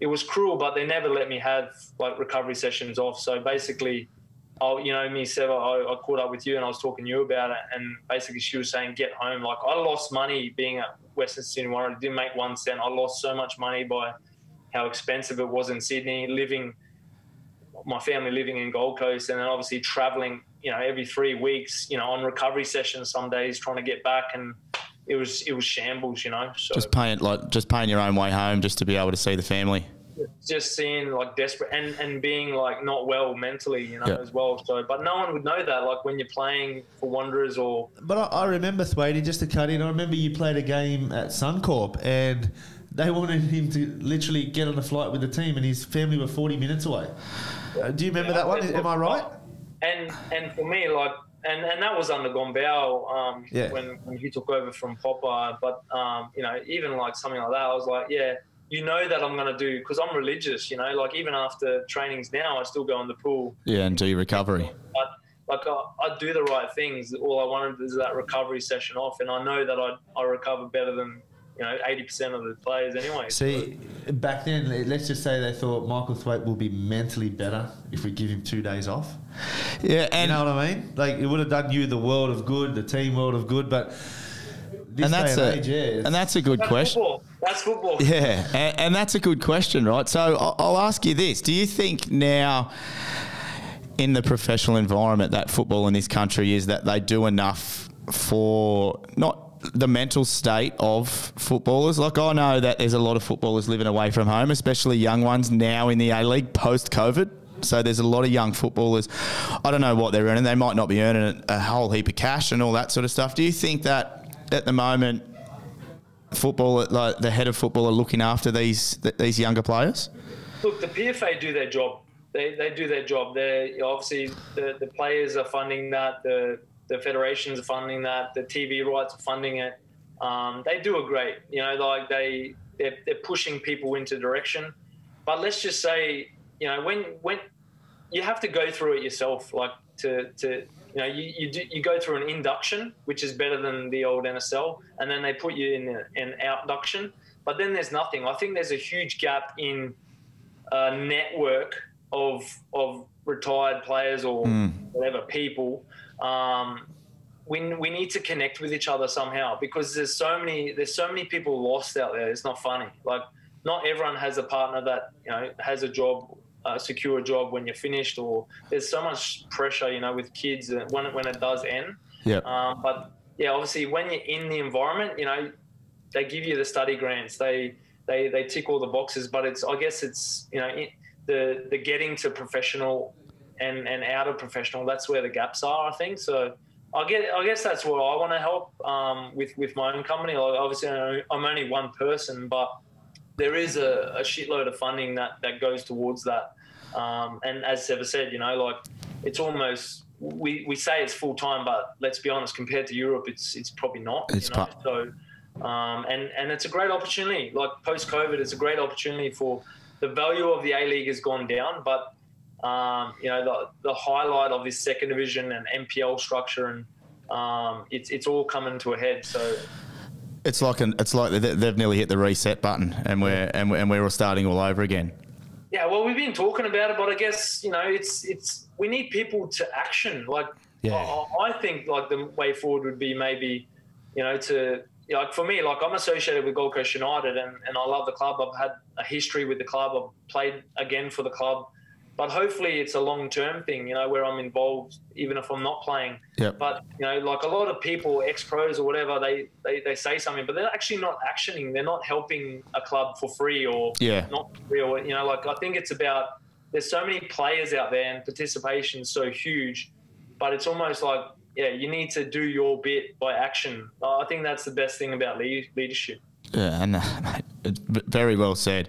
it was cruel, but they never let me have like recovery sessions off. So basically, I, you know, me, Seva, I, I caught up with you and I was talking to you about it. And basically, she was saying, get home. Like, I lost money being at Western Sydney. I didn't make one cent. I lost so much money by how expensive it was in Sydney, living, my family living in Gold Coast, and then obviously traveling, you know, every three weeks, you know, on recovery sessions some days, trying to get back. And it was it was shambles, you know. So Just paying like just paying your own way home just to be able to see the family. Just seeing like desperate and, and being like not well mentally, you know, Yeah. as well. So, but no one would know that, like when you're playing for Wanderers or But I, I remember Thwaitie, just to cut in, I remember you played a game at Suncorp and they wanted him to literally get on a flight with the team and his family were 40 minutes away. Uh, do you remember that one? Am I right? and and for me like and, and that was under Gombau um, Yeah. when, when he took over from Popeye. But um, you know, even like something like that, I was like, yeah, you know that I'm gonna do because I'm religious. You know, like even after trainings now, I still go in the pool. Yeah, and do your recovery. But like I, I do the right things. All I wanted is that recovery session off, and I know that I I recover better than you know 80% of the players anyway. See, back then, let's just say they thought Michael Thwaite will be mentally better if we give him two days off. Yeah, and You know what I mean? Like, it would have done you the world of good, the team world of good, but this and that's day a and age, yeah, and that's a good That's question. football. That's football. Yeah, and, and that's a good question, right? So I'll, I'll ask you this: Do you think now, in the professional environment, that football in this country is that they do enough for not the mental state of footballers? Like I know that there's a lot of footballers living away from home, especially young ones now in the A League post COVID. So there's a lot of young footballers. I don't know what they're earning. They might not be earning a whole heap of cash and all that sort of stuff. Do you think that at the moment football, like the head of football, are looking after these th- these younger players? Look, the PFA do their job. They, they do their job. They obviously the, the players are funding that. The the federations are funding that. The TV rights are funding it. Um, they do a great. You know, like they they're, they're pushing people into direction. But let's just say, you know, when when you have to go through it yourself, like to to you know you you, do, you go through an induction, which is better than the old NSL, and then they put you in a, an outduction. But then there's nothing. I think there's a huge gap in a network of of retired players or whatever people. Um, we, we need to connect with each other somehow because there's so many there's so many people lost out there. It's not funny. Like not everyone has a partner that you know has a job, a secure job when you're finished, or there's so much pressure, you know, with kids uh, when it, when it does end. Yeah. Um, but yeah, obviously, when you're in the environment, you know, they give you the study grants. They they they tick all the boxes. But it's I guess it's you know it, the the getting to professional and and out of professional. That's where the gaps are. I think so. I get. I guess that's what I want to help um, with with my own company. Like, obviously, I'm only one person, but there is a, a shitload of funding that that goes towards that. Um, and as Seva said, you know, like it's almost we, we say it's full time, but let's be honest, compared to Europe, it's it's probably not. It's you know? so, um, and and it's a great opportunity. Like post COVID, it's a great opportunity for the value of the A League has gone down, but um, you know the the highlight of this second division and MPL structure and um, it's it's all coming to a head. So It's like an, it's like they- they've nearly hit the reset button, and we're and we're, and we're all starting all over again. Yeah, well, we've been talking about it, but I guess you know, it's it's we need people to action. Like, Yeah. I, I think like the way forward would be maybe, you know, to like for me, like I'm associated with Gold Coast United, and, and I love the club. I've had a history with the club. I've played again for the club, but hopefully it's a long term thing. You know, where I'm involved, even if I'm not playing. Yep. But you know, like a lot of people, ex pros or whatever, they, they they say something, but they're actually not actioning. They're not helping a club for free or Yeah. not for free or you know, like I think it's about. There's so many players out there, and participation is so huge, but it's almost like yeah, you need to do your bit by action. I think that's the best thing about lead- leadership. Yeah, and uh, mate, it's v- very well said.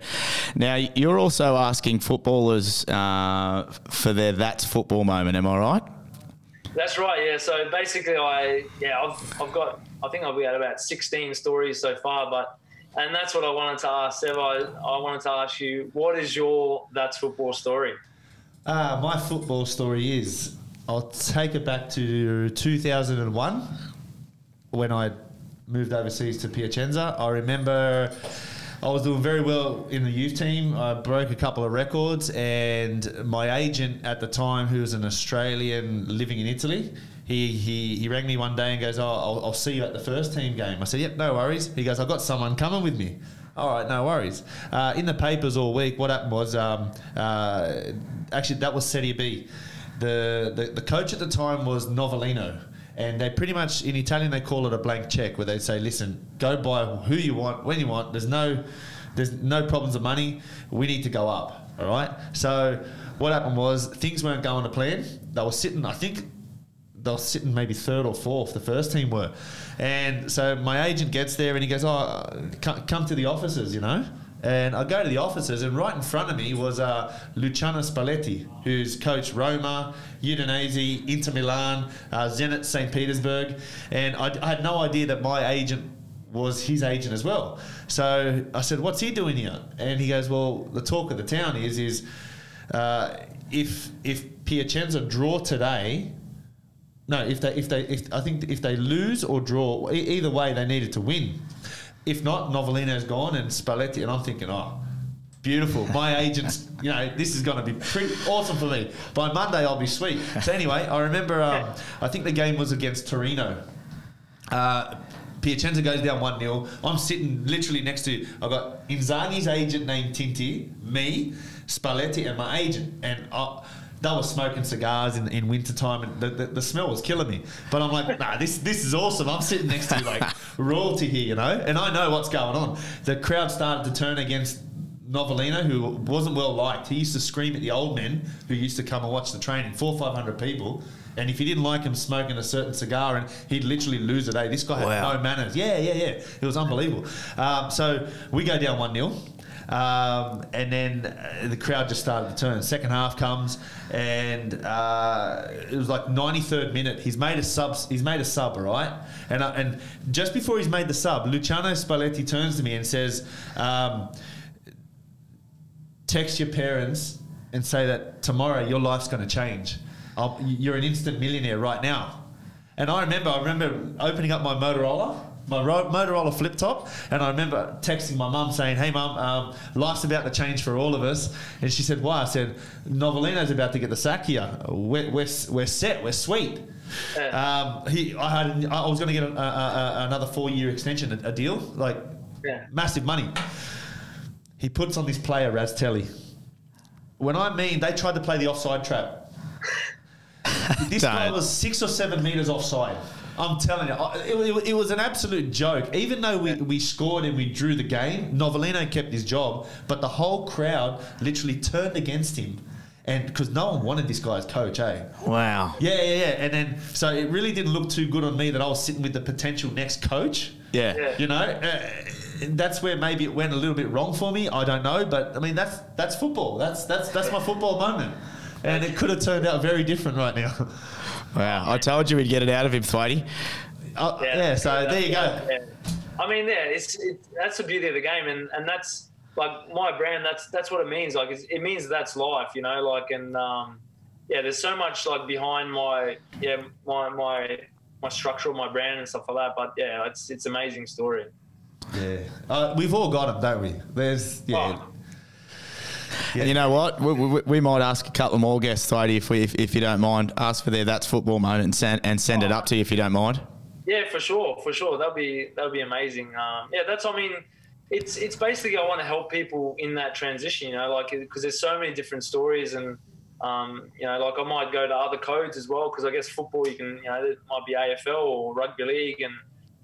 Now you're also asking footballers uh, for their "that's football" moment. Am I right? That's right. Yeah. So basically, I yeah, I've I've got I think I've got about 16 stories so far, but and that's what I wanted to ask Seb. I, I wanted to ask you, what is your that's football story? Uh, my football story is I'll take it back to 2001 when I moved overseas to Piacenza. I remember I was doing very well in the youth team. I broke a couple of records, and my agent at the time, who was an Australian living in Italy, he, he, he rang me one day and goes, Oh, I'll, I'll see you at the first team game. I said, Yep, no worries. He goes, I've got someone coming with me. All right, no worries. Uh, in the papers all week, what happened was um, uh, actually that was Serie B. The, the the coach at the time was Novellino, and they pretty much in Italian they call it a blank check, where they say, "Listen, go buy who you want when you want. There's no, there's no problems of money. We need to go up. All right." So what happened was things weren't going to plan. They were sitting, I think. They were sitting maybe third or fourth. The first team were, and so my agent gets there and he goes, "Oh, come, to the offices," you know. And I go to the offices, and right in front of me was uh, Luciano Spalletti, who's coached Roma, Udinese, Inter Milan, uh, Zenit St. Petersburg. And I, I had no idea that my agent was his agent as well. So I said, "What's he doing here?" And he goes, "Well, the talk of the town is is uh, if if Piacenza draw today." No, if they if they if I think if they lose or draw, either way they needed to win. If not, Novellino's gone and Spalletti, and I'm thinking, oh, beautiful. My agent's, you know, this is going to be pretty awesome for me. By Monday, I'll be sweet. So anyway, I remember, um, I think the game was against Torino. Uh, Piacenza goes down 1 0. I'm sitting literally next to, I've got Inzaghi's agent named Tinti, me, Spalletti, and my agent. And I, they were smoking cigars in, in winter time, and the, the, the smell was killing me. But I'm like, nah, this this is awesome. I'm sitting next to like royalty here, you know, and I know what's going on. The crowd started to turn against Novellino, who wasn't well liked. He used to scream at the old men who used to come and watch the training, four five hundred people. And if you didn't like him smoking a certain cigar, and he'd literally lose it. Eh? This guy had Wow. no manners. Yeah, yeah, yeah. It was unbelievable. Um, so we go down one 0 um, and then uh, the crowd just started to turn. Second half comes, and uh, it was like 93rd minute. He's made a sub. He's made a sub, right? And uh, and just before he's made the sub, Luciano Spalletti turns to me and says, um, "Text your parents and say that tomorrow your life's going to change. I'll, you're an instant millionaire right now." And I remember, I remember opening up my Motorola, my ro- Motorola flip top, and I remember texting my mum saying, "Hey, mum, um, life's about to change for all of us." And she said, "Why?" I said, "Novellino's about to get the sack here. We're, we're, we're set. We're sweet." Um, he, I had, I was going to get a, a, a, another four-year extension, a, a deal, like Yeah. massive money. He puts on this player, Raztelli. When I mean they tried to play the offside trap. this guy Don't. was six or seven meters offside. I'm telling you, it, it, it was an absolute joke. Even though we, we scored and we drew the game, Novellino kept his job, but the whole crowd literally turned against him. And because no one wanted this guy as coach, eh? Wow. Yeah, yeah, yeah. And then, so it really didn't look too good on me that I was sitting with the potential next coach. Yeah. Yeah. You know, uh, that's where maybe it went a little bit wrong for me. I don't know, but I mean that's that's football. That's that's that's my football moment, and it could have turned out very different right now. Wow. I told you we'd get it out of him, Thwaitie. Uh, yeah, So there you go. Yeah. I mean, yeah, it's it, that's the beauty of the game, and and that's like my brand. That's that's what it means. Like it's, it means that's life, you know. Like and um, yeah, there's so much like behind my yeah my my my structure of my brand and stuff like that. But yeah, it's it's amazing story. Yeah, uh, we've all got them, don't we? There's yeah. Oh, And you know what? We, we, we might ask a couple more guests, Thwaitie, if, we, if, if you don't mind. Ask for their That's Football moment and send, and send it up to you if you don't mind. Yeah, for sure, for sure. That'll be that'll be amazing. Um, yeah, that's. I mean, it's it's basically I want to help people in that transition. You know, like because there's so many different stories, and um, you know, like I might go to other codes as well because I guess football you can you know it might be AFL or rugby league, and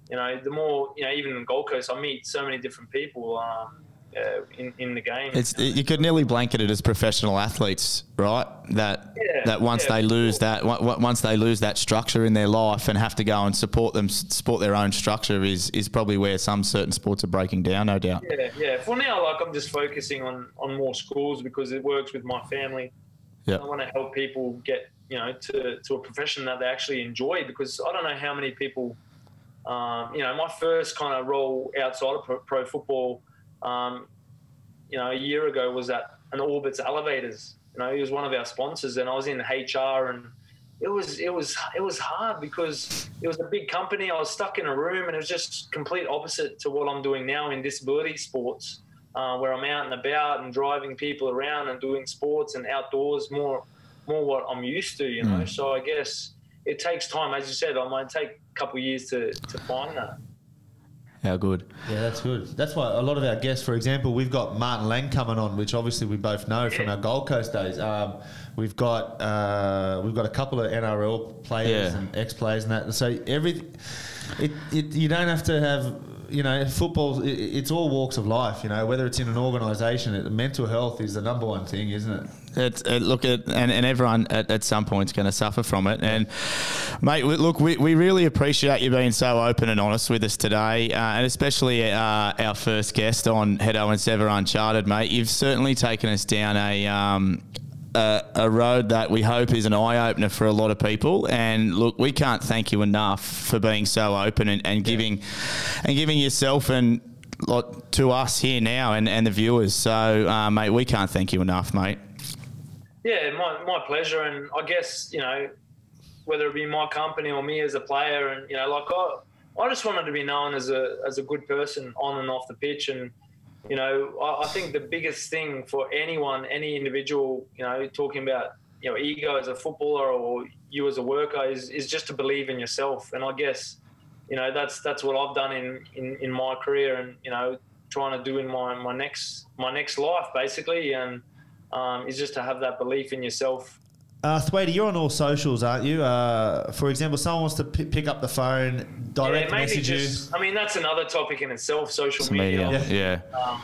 you know the more you know even in Gold Coast I meet so many different people um, uh, in in the game. It's you could nearly blanket it as professional athletes, right? That Yeah, that once yeah, they lose that on- on- once they lose that structure in their life and have to go and support them support their own structure is is probably where some certain sports are breaking down, no doubt. Yeah, yeah. For now, like I'm just focusing on on more schools because it works with my family. Yeah. I want to help people get you know to to a profession that they actually enjoy because I don't know how many people. Um, you know, my first kind of role outside of pro, pro football, um, you know, a year ago was at an Orbits Elevators. You know, he was one of our sponsors, and I was in HR, and it was it was it was hard because it was a big company. I was stuck in a room, and it was just complete opposite to what I'm doing now in disability sports, uh, where I'm out and about and driving people around and doing sports and outdoors more more what I'm used to. You know, so I guess it takes time, as you said. I might take a couple of years to to find that. How good. Yeah, that's good. That's why a lot of our guests, for example, we've got Martin Lang coming on, which obviously we both know from our Gold Coast days. Um, we've got uh, we've got a couple of NRL players Yeah. and ex players and that. So every it, it you don't have to have you know football. It, it's all walks of life. You know whether it's in an organisation, mental health is the number one thing, isn't it? It, it, look at and, and everyone at, at some point is going to suffer from it. And mate, we- look, we, we really appreciate you being so open and honest with us today, uh, and especially uh, our first guest on Heto and Seva Uncharted, mate. You've certainly taken us down a. Um, a, a road that we hope is an eye opener for a lot of people. And look, we can't thank you enough for being so open and, and giving and giving yourself and lot to us here now and, and the viewers. So, uh, mate, we can't thank you enough, mate. Yeah, my, my pleasure. And I guess, you know, whether it be my company or me as a player, and, you know, like I, I just wanted to be known as a, as a good person on and off the pitch. And, you know, I, I think the biggest thing for anyone, any individual, you know, talking about, you know, ego as a footballer or you as a worker is, is just to believe in yourself. And I guess, you know, that's, that's what I've done in, in, in my career and, you know, trying to do in my, my next, my next life basically. And, um, is just to have that belief in yourself. Uh, Thwaitie, you're on all socials, aren't you? Uh, for example, someone wants to p- pick up the phone, direct yeah, mainly message you. just, I mean, that's another topic in itself, social It's media. media. Yeah. Um,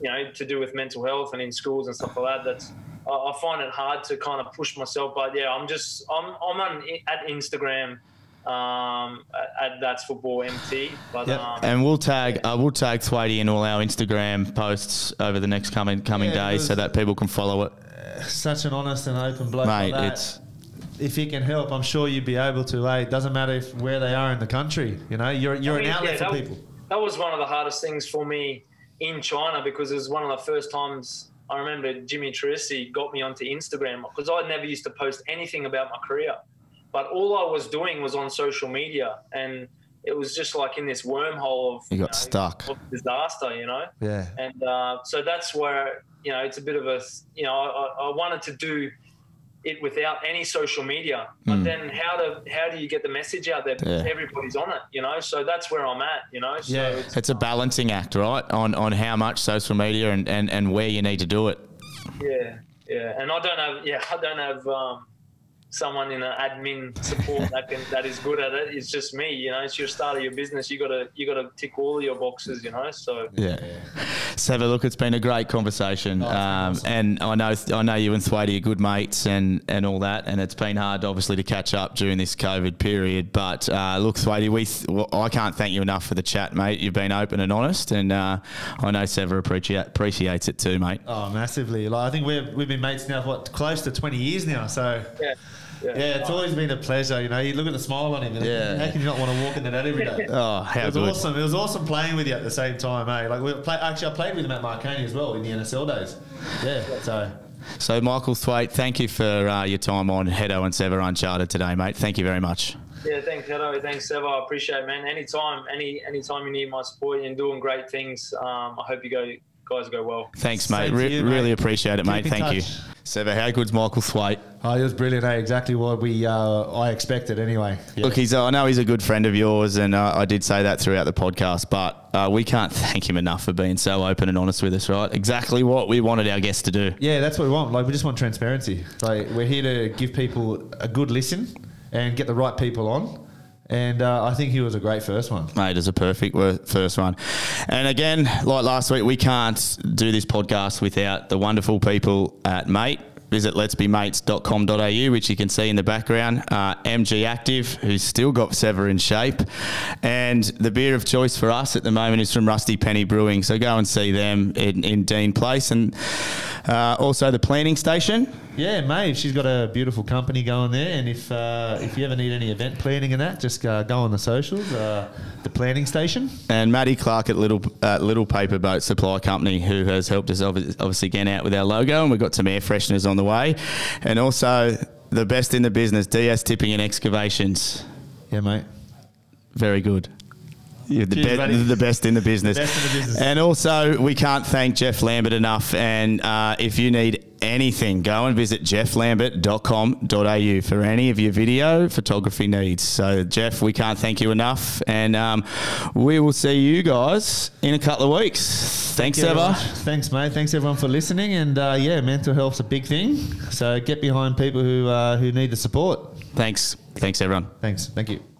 you know, to do with mental health and in schools and stuff like that. That's I, I find it hard to kind of push myself, but yeah, I'm just I'm I'm on at Instagram um, at, at that's football MT. But Yep. um, And we'll tag uh, we'll tag Thwaitie in all our Instagram posts over the next coming coming Yeah, days so that people can follow it. Such an honest and open bloke Mate, like that. it's if he can help, I'm sure you'd be able to. Eh? It doesn't matter if where they are in the country. You know, you're you're I mean, an outlet yeah, for that, people. That was one of the hardest things for me in China because it was one of the first times I remember Jimmy Teresi got me onto Instagram because I never used to post anything about my career. But all I was doing was on social media and it was just like in this wormhole of You got know, stuck. disaster, you know. Yeah. And uh, so that's where you know it's a bit of a you know I, I wanted to do it without any social media, but then how do how do you get the message out there? Yeah. everybody's on it, you know. So that's where I'm at, you know. So Yeah. it's, it's a balancing act, right? On on how much social media and, and, and where you need to do it. yeah, yeah. And I don't have yeah I don't have um, someone in an admin support that can that is good at it. It's just me, you know. It's your start of your business. You gotta you gotta tick all your boxes, you know. So Yeah. Seva, look, it's been a great conversation, Oh, um, awesome. and I know I know you and Thwaitie are good mates and, and all that, and it's been hard, obviously, to catch up during this COVID period. But uh, look, Thwaitie, we th- well, I can't thank you enough for the chat, mate. You've been open and honest, and uh, I know Seva appreciate, appreciates it too, mate. Oh, massively. Like I think we've we've been mates now for what close to 20 years now. So yeah. Yeah, it's always been a pleasure. You know, you look at the smile on him. and Yeah. How can you not want to walk into that every day? Oh, how It was good! awesome. It was awesome playing with you at the same time, eh? Like we play, actually, I played with him at Marconi as well in the NSL days. Yeah. So So, Michael Thwaite, thank you for uh, your time on Heto and Seva Uncharted today, mate. Thank you very much. Yeah, thanks, Heto. Thanks, Seva. I appreciate it, man. Anytime, any anytime you need my support, you're doing great things. Um, I hope you go guys go well. Thanks, mate. Re- you, mate. Really appreciate it, mate. Keep in Thank you. touch. Seva, how good's Michael Thwaite? oh, it was brilliant. Eh? Exactly what we uh, I expected anyway. Yeah. Look, he's. I know he's a good friend of yours, and uh, I did say that throughout the podcast. But uh, we can't thank him enough for being so open and honest with us. Right? Exactly what we wanted our guests to do. Yeah, that's what we want. Like we just want transparency. Like we're here to give people a good listen and get the right people on. And uh, I think he was a great first one. Mate, it's a perfect first one. And again, like last week, we can't do this podcast without the wonderful people at Mate. Visit letsbemates.com.au, which you can see in the background. Uh, MG Active, who's still got Seva in shape. And the beer of choice for us at the moment is from Rusty Penny Brewing. So go and see them in, in Dean Place. And uh, also the planning station. Yeah, Maeve, she's got a beautiful company going there. And if uh, if you ever need any event planning and that, just uh, go on the socials, uh, the planning station. and Matty Clark at Little uh, Little Paper Boat Supply Company, who has helped us obviously get out with our logo, and we've got some air fresheners on the way, and also the best in the business, DS Tipping and Excavations, Yeah, mate. very good. You're the, Cheers, be- the best in the business. Best in the business. And also, we can't thank Jeff Lambert enough. And uh, if you need anything, go and visit jefflambert.com.au for any of your video photography needs. So, Jeff, we can't thank you enough. And um, we will see you guys in a couple of weeks. Thanks, Thank Ever. Thanks, mate. Thanks everyone for listening. And uh, yeah, mental health's a big thing. So get behind people who uh, who need the support. Thanks. Thanks, everyone. Thanks. Thank you.